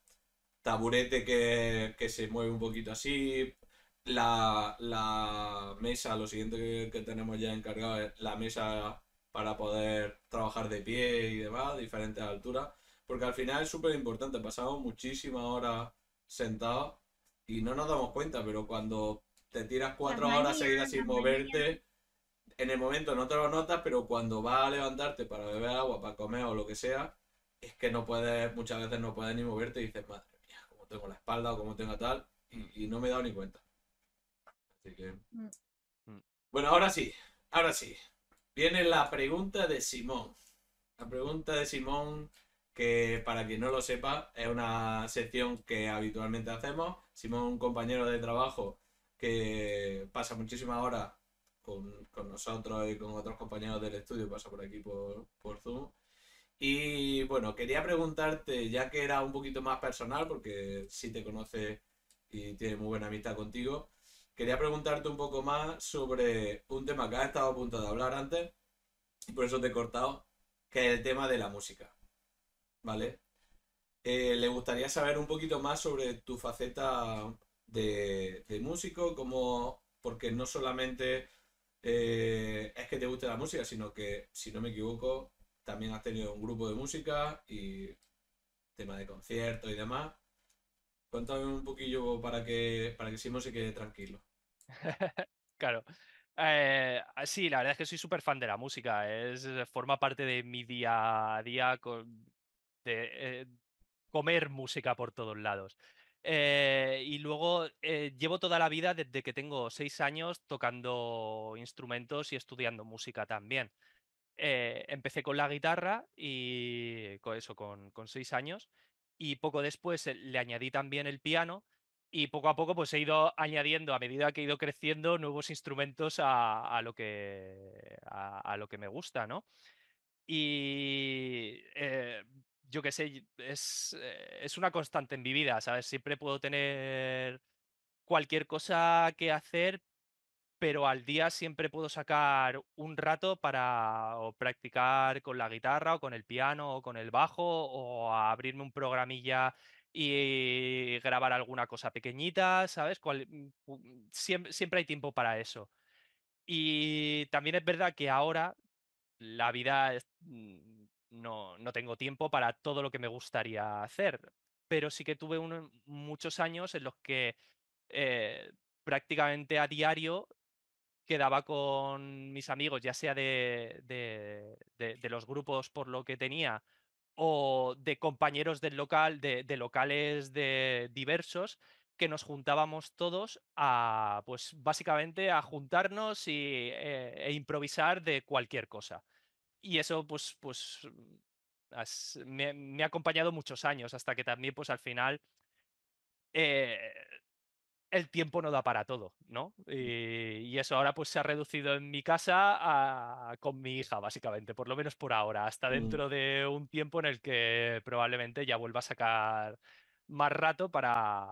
Taburete que, se mueve un poquito así. La, mesa, lo siguiente que, tenemos ya encargado es la mesa para poder trabajar de pie y demás, diferentes alturas. Porque al final es súper importante. Pasamos muchísimas horas sentados y no nos damos cuenta, pero cuando te tiras cuatro horas seguidas sin moverte. En el momento no te lo notas, pero cuando vas a levantarte para beber agua, para comer o lo que sea, es que no puedes, muchas veces no puedes ni moverte y dices, madre mía, como tengo la espalda o como tengo tal, y, no me he dado ni cuenta. Así que. Mm. Mm. Bueno, ahora sí, ahora sí. Viene la pregunta de Simón. La pregunta de Simón, que para quien no lo sepa, es una sección que habitualmente hacemos. Simón, un compañero de trabajo que pasa muchísimas horas con, nosotros y con otros compañeros del estudio, pasa por aquí por, por Zoom. Y bueno, quería preguntarte, ya que era un poquito más personal, porque sí te conoce y tiene muy buena amistad contigo, quería preguntarte un poco más sobre un tema que has estado a punto de hablar antes, y por eso te he cortado, que es el tema de la música. ¿Vale? Eh, le gustaría saber un poquito más sobre tu faceta de, músico, como porque no solamente eh, es que te guste la música, sino que, si no me equivoco, también has tenido un grupo de música y tema de conciertos y demás. Cuéntame un poquillo para que, para que Simón se quede tranquilo. claro. Eh, sí, la verdad es que soy súper fan de la música. Es, forma parte de mi día a día con, de eh, comer música por todos lados. Eh, y luego eh, llevo toda la vida desde que tengo seis años tocando instrumentos y estudiando música también. Eh, empecé con la guitarra y con eso, con, seis años. Y poco después le añadí también el piano. Y poco a poco pues he ido añadiendo, a medida que he ido creciendo, nuevos instrumentos a, lo, que, a, lo que me gusta, ¿no? Y yo qué sé, es, eh, es una constante en mi vida, ¿sabes? Siempre puedo tener cualquier cosa que hacer, pero al día siempre puedo sacar un rato para practicar con la guitarra o con el piano o con el bajo o abrirme un programilla y grabar alguna cosa pequeñita, ¿sabes? Cual- mm, pu- siempre, siempre hay tiempo para eso. Y también es verdad que ahora la vida es- mm, no, no tengo tiempo para todo lo que me gustaría hacer, pero sí que tuve muchos años en los que eh, prácticamente a diario quedaba con mis amigos, ya sea de, de- los grupos por lo que tenía o de compañeros del local, de, de locales de diversos, que nos juntábamos todos a, pues básicamente a juntarnos y, eh, e improvisar de cualquier cosa. Y eso, pues, pues mm, has- me, me ha acompañado muchos años, hasta que también, pues al final, eh, el tiempo no da para todo, ¿no? Y, y eso ahora pues se ha reducido en mi casa a- con mi hija, básicamente, por lo menos por ahora, hasta Mm. dentro de un tiempo en el que probablemente ya vuelva a sacar más rato para,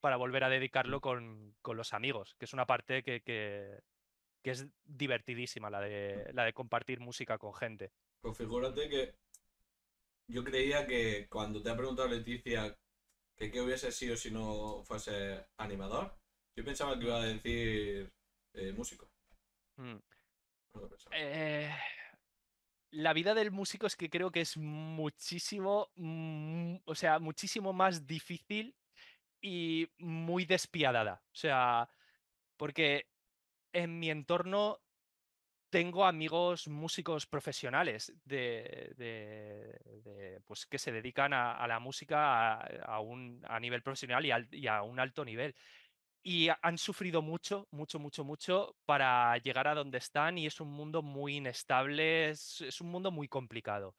para volver a dedicarlo con, con los amigos, que es una parte que, que- que es divertidísima, la de, la de compartir música con gente. Pues figúrate que yo creía que cuando te ha preguntado Leticia que qué hubiese sido si no fuese animador, yo pensaba que iba a decir eh, músico. Mm. No. Eh, la vida del músico es que creo que es muchísimo, mm, o sea, muchísimo más difícil y muy despiadada. O sea, porque en mi entorno tengo amigos músicos profesionales de, pues, que se dedican a, la música a, un, a nivel profesional y, al- y a un alto nivel. Y ha- han sufrido mucho, mucho, mucho, mucho para llegar a donde están y es un mundo muy inestable, es, un mundo muy complicado.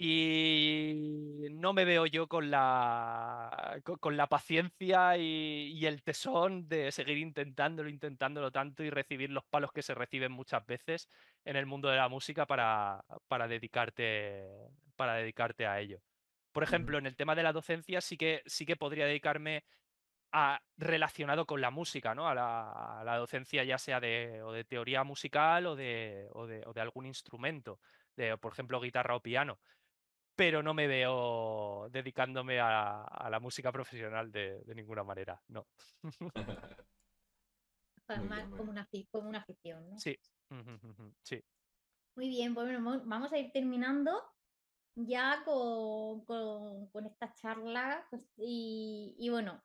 Y no me veo yo con la, co- con, la paciencia y, y el tesón de seguir intentándolo, intentándolo tanto y recibir los palos que se reciben muchas veces en el mundo de la música para, para dedicarte, para dedicarte a ello. Por ejemplo, en el tema de la docencia sí que, sí que podría dedicarme a, relacionado con la música, ¿no? A la, a la docencia ya sea de, o de teoría musical o de, o de, o de algún instrumento, de, por ejemplo, guitarra o piano pero no me veo dedicándome a, a la música profesional de, de ninguna manera, no. Más como, una, afi- como una afición, ¿no? Sí. Muy bien, pues bueno, mo- vamos a ir terminando ya con, con- con esta charla. pues, y, y bueno,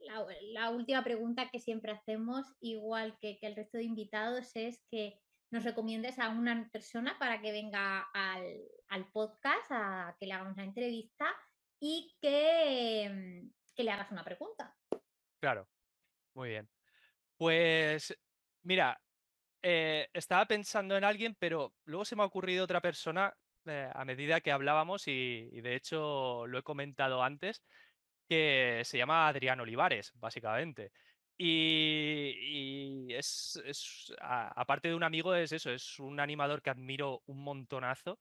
la, la última pregunta que siempre hacemos, igual que, que el resto de invitados, es que nos recomiendes a una persona para que venga al, al podcast, a que le hagamos una entrevista y que, mm, que le hagas una pregunta. Claro, muy bien. Pues mira, eh, estaba pensando en alguien, pero luego se me ha ocurrido otra persona eh, a medida que hablábamos y, y de hecho lo he comentado antes, que se llama Adrián Olivares, básicamente. Y, y es, es, aparte de un amigo, es eso, es un animador que admiro un montonazo.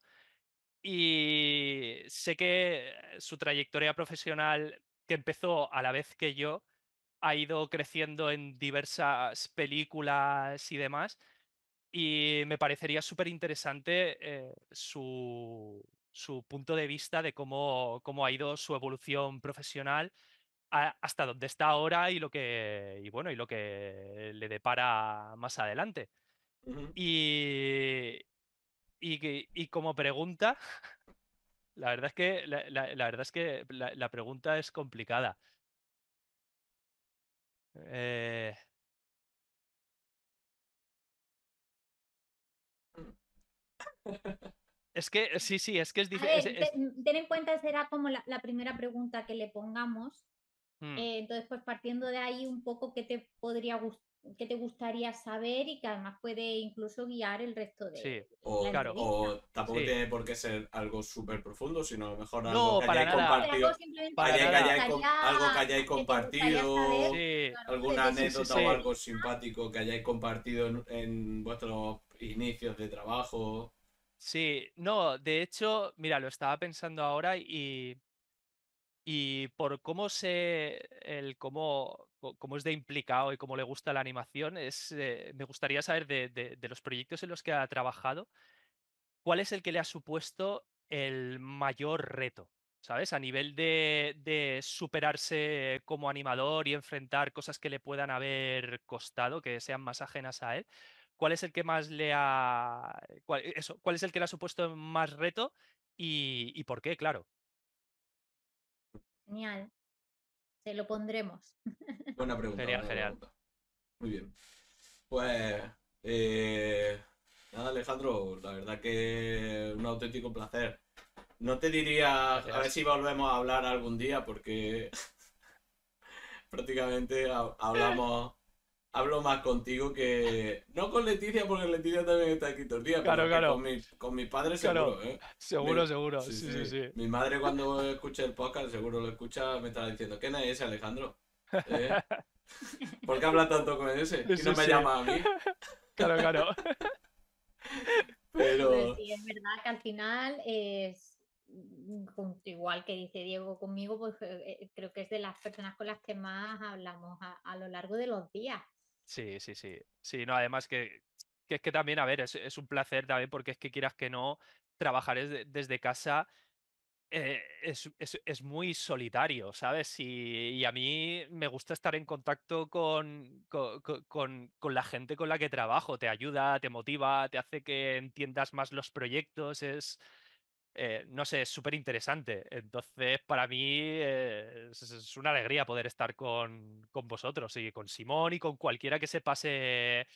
Y sé que su trayectoria profesional, que empezó a la vez que yo, ha ido creciendo en diversas películas y demás. Y me parecería súper interesante eh, su, su punto de vista de cómo, cómo ha ido su evolución profesional a- hasta donde está ahora y lo que, y bueno, y lo que le depara más adelante. Ujú. Y, y, y como pregunta, la verdad es que la, la- la verdad es que la, la pregunta es complicada. Eh, es que sí, sí, es que es difícil. mm, ten en cuenta, será como la, la primera pregunta que le pongamos. Mm. Eh, entonces, pues partiendo de ahí un poco qué te podría qué te gustaría saber y que además puede incluso guiar el resto de Sí, O, la claro. o tampoco Sí. tiene por qué ser algo súper profundo, sino a lo mejor No, algo que para hayáis nada. compartido. Para que hayáis com- algo que hayáis compartido, Sí, alguna anécdota sí. o algo simpático que hayáis compartido en, en vuestros inicios de trabajo. Sí, no, de hecho, mira, lo estaba pensando ahora y, y por cómo sé el cómo, es de implicado y cómo le gusta la animación, es, eh, me gustaría saber de, de- los proyectos en los que ha trabajado, ¿cuál es el que le ha supuesto el mayor reto? ¿Sabes? A nivel de, de superarse como animador y enfrentar cosas que le puedan haber costado, que sean más ajenas a él. ¿Cuál es el que más le ha. cuál, eso, ¿cuál es el que le ha supuesto más reto y por qué? Claro. Genial. Se lo pondremos. Buena pregunta. Genial, buena genial. pregunta. Muy bien. Pues, eh, nada, Alejandro, la verdad que un auténtico placer. No te diría, a ver si volvemos a hablar algún día, porque prácticamente ha- hablamos, hablo más contigo que... No con Leticia, porque Leticia también está aquí todo el día, Claro, pero claro. con, mi, con mis padres Claro. seguro, ¿eh? Seguro, Mi- seguro. Sí, Sí, sí. sí, sí. Mi madre cuando escuche el podcast, seguro lo escucha, me estará diciendo, ¿quién es ese Alejandro? ¿Eh? ¿Por qué habla tanto con ese? Y Sí, no me sí. llama a mí. Claro, claro. Pero Pues sí, es verdad que al final es igual que dice Diego conmigo, pues eh, eh, creo que es de las personas con las que más hablamos a, a lo largo de los días. Sí, sí, sí. Sí, no, además que, que es que también, a ver, es, es un placer también porque es que quieras que no, trabajar desde, desde casa eh, es, es- es muy solitario, ¿sabes? Y, y a mí me gusta estar en contacto con, co- co- con, con la gente con la que trabajo. Te ayuda, te motiva, te hace que entiendas más los proyectos. Es, eh, no sé, es súper interesante. Entonces, para mí eh, es, es una alegría poder estar con, con vosotros y con Simón y con cualquiera que se pase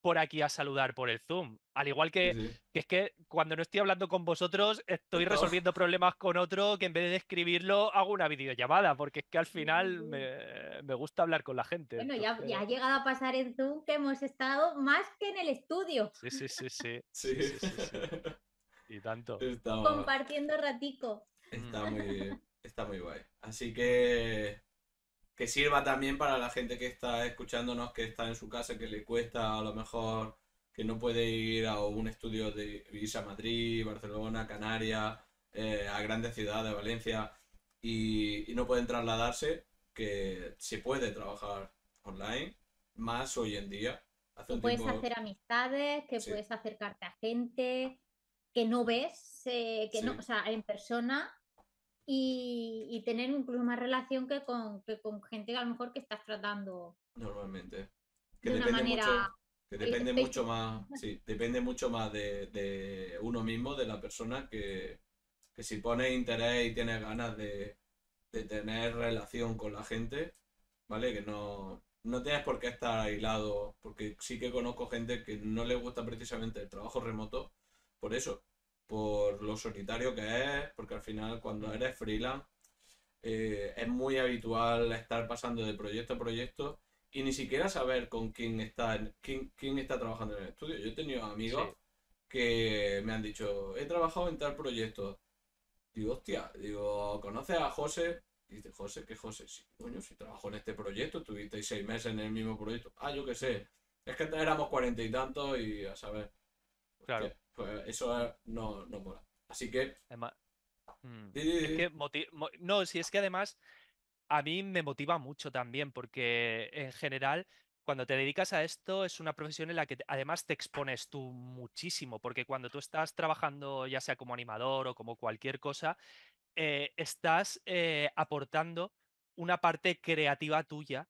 por aquí a saludar por el Zoom. Al igual que, sí, sí. que es que cuando no estoy hablando con vosotros, estoy resolviendo problemas con otro que en vez de escribirlo hago una videollamada, porque es que al final sí. me, me gusta hablar con la gente. Bueno, ya, ya ha llegado a pasar en Zoom que hemos estado más que en el estudio, sí. Sí. sí, sí, sí, sí. Y tanto. Está, compartiendo ratico. está muy, está muy guay. Así que que sirva también para la gente que está escuchándonos, que está en su casa, que le cuesta a lo mejor, que no puede ir a un estudio de irse a Madrid, Barcelona, Canarias, eh, a grandes ciudades, Valencia, y, y no pueden trasladarse, que se puede trabajar online, más hoy en día. Hace Que un puedes tiempo- hacer amistades, que Sí. puedes acercarte a gente que no ves, eh, que no, o sea, en persona y, y tener incluso más relación que con, que con gente que a lo mejor que estás tratando Normalmente. Que de una depende manera mucho, que depende mucho más, sí, depende mucho más de, de uno mismo, de la persona, que, que si pones interés y tienes ganas de, de tener relación con la gente, ¿vale? Que no, no tienes por qué estar aislado, porque sí que conozco gente que no le gusta precisamente el trabajo remoto, por eso, por lo solitario que es, porque al final cuando eres freelance eh, es muy habitual estar pasando de proyecto a proyecto y ni siquiera saber con quién está, quién, quién está trabajando en el estudio. Yo he tenido amigos Sí. que me han dicho, he trabajado en tal proyecto. Digo, hostia, digo, ¿conoces a José? Y dice, José, ¿qué José? Sí, coño, si trabajo en este proyecto, estuvisteis seis meses en el mismo proyecto. Ah, yo qué sé. Es que éramos cuarenta y tantos y a saber. Claro. Hostia, Pues eso es- no, no mola. Así que, Además- Mm. Es que no, si es que además a mí me motiva mucho también, porque en general, cuando te dedicas a esto, es una profesión en la que además te expones tú muchísimo, porque cuando tú estás trabajando, ya sea como animador o como cualquier cosa, eh, estás eh, aportando una parte creativa tuya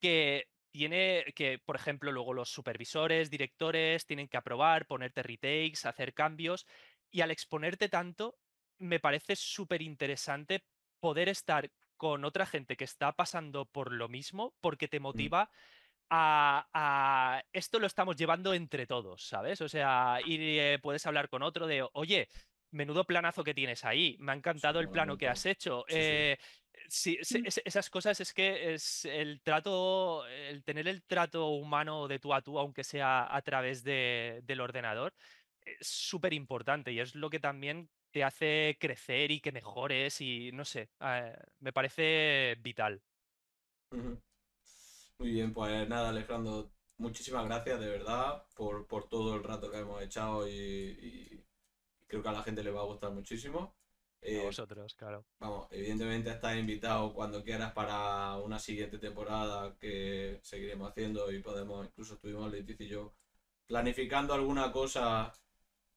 que tiene que, por ejemplo, luego los supervisores, directores tienen que aprobar, ponerte retakes, hacer cambios, y al exponerte tanto, me parece súper interesante poder estar con otra gente que está pasando por lo mismo, porque te motiva a, a- esto lo estamos llevando entre todos, ¿sabes? O sea, y eh, puedes hablar con otro de, oye, menudo planazo que tienes ahí, me ha encantado el plano que has hecho. Sí, sí. eh, sí, Mm. es- esas cosas es que es el trato, el tener el trato humano de tú a tú, aunque sea a través de- del ordenador, es súper importante y es lo que también te hace crecer y que mejores y no sé, eh, me parece vital. Muy bien, pues nada, Alejandro, muchísimas gracias de verdad por, por todo el rato que hemos echado y, y creo que a la gente le va a gustar muchísimo. A Eh, vosotros, claro. Vamos, evidentemente estás invitado cuando quieras para una siguiente temporada que seguiremos haciendo y podemos, incluso estuvimos Leticia y yo planificando alguna cosa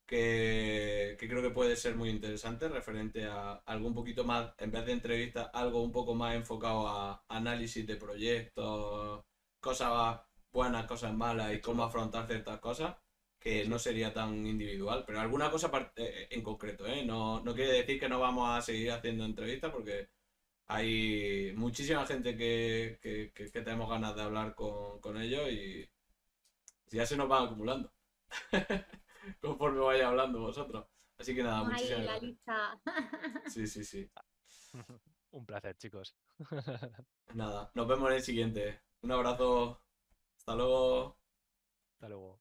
que, que creo que puede ser muy interesante referente a algo un poquito más, en vez de entrevista, algo un poco más enfocado a análisis de proyectos, cosas buenas, cosas malas y cómo afrontar ciertas cosas que no sería tan individual, pero alguna cosa par- eh, en concreto, ¿eh? No, no quiere decir que no vamos a seguir haciendo entrevistas porque hay muchísima gente que, que- que- que tenemos ganas de hablar con, con ellos y ya se nos van acumulando conforme vaya hablando vosotros. Así que nada, muchísimas la gracias. lista. Sí, sí, sí. Un placer, chicos. Nada, nos vemos en el siguiente. Un abrazo. Hasta luego. Hasta luego.